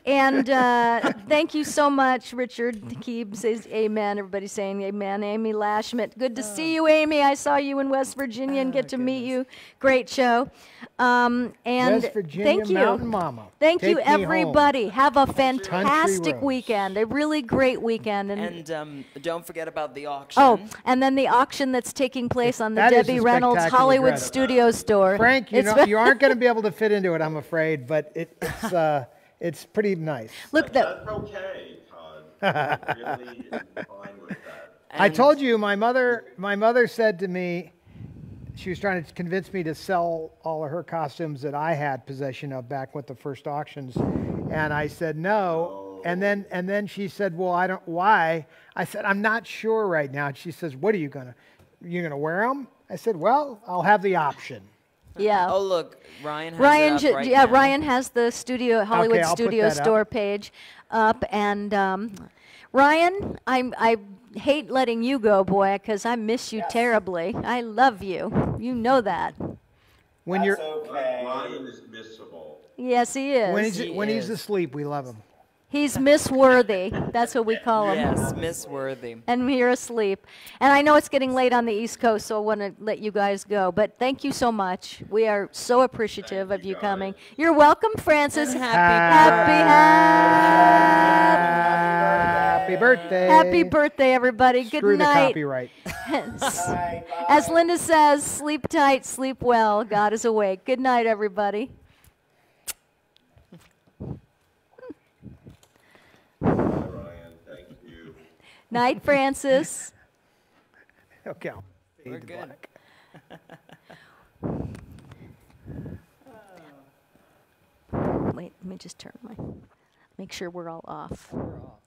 And uh, *laughs* thank you so much, Richard Keeb says amen. Everybody's saying amen. Amy Lashmet, good to see you, Amy. I saw you in West Virginia and get to meet you. Great show. Um, and West Virginia thank you. Mountain Mama. Thank Take you, me home. everybody. Have a fantastic weekend, a really great weekend. And, And um, don't forget about the auction. oh, and then the auction that's taking place on the That is Debbie Reynolds Hollywood dress. Studio Store. Frank, you know you aren't going to be able to fit into it, I'm afraid, but it, it's *laughs* uh, it's pretty nice. Look, that, That's okay, Todd. *laughs* I'm really fine with that. I told you my mother my mother said to me she was trying to convince me to sell all of her costumes that I had possession of back with the first auctions. And I said no. Oh. And then and then she said well I don't why? I said I'm not sure right now. And she says what are you going to you going to wear them I said well I'll have the option yeah. Oh, look. Ryan has Ryan, it up ju- right yeah, now. Ryan has the studio Hollywood I'll Studio that up. Store page up, and um, Ryan, I'm I hate letting you go, boy, because I miss you terribly. I love you. You know that. when That's you're okay. Ryan is missable. Yes, he is. when he's He when he's asleep we love him He's Miss Worthy. That's what we call him. Yes, Miss Worthy. And you're asleep. And I know it's getting late on the East Coast, so I want to let you guys go. But thank you so much. We are so appreciative of you coming. You're welcome, Francis. And happy, happy birthday happy birthday, everybody. Good Screw the night. copyright *laughs* As Linda says, sleep tight, sleep well. God is awake. Good night, everybody. Ryan, thank you. Night, Francis. *laughs* okay I'll fade We're to good. black. Wait, let me just turn my. Make sure we're all off. We're off, yeah. Yeah.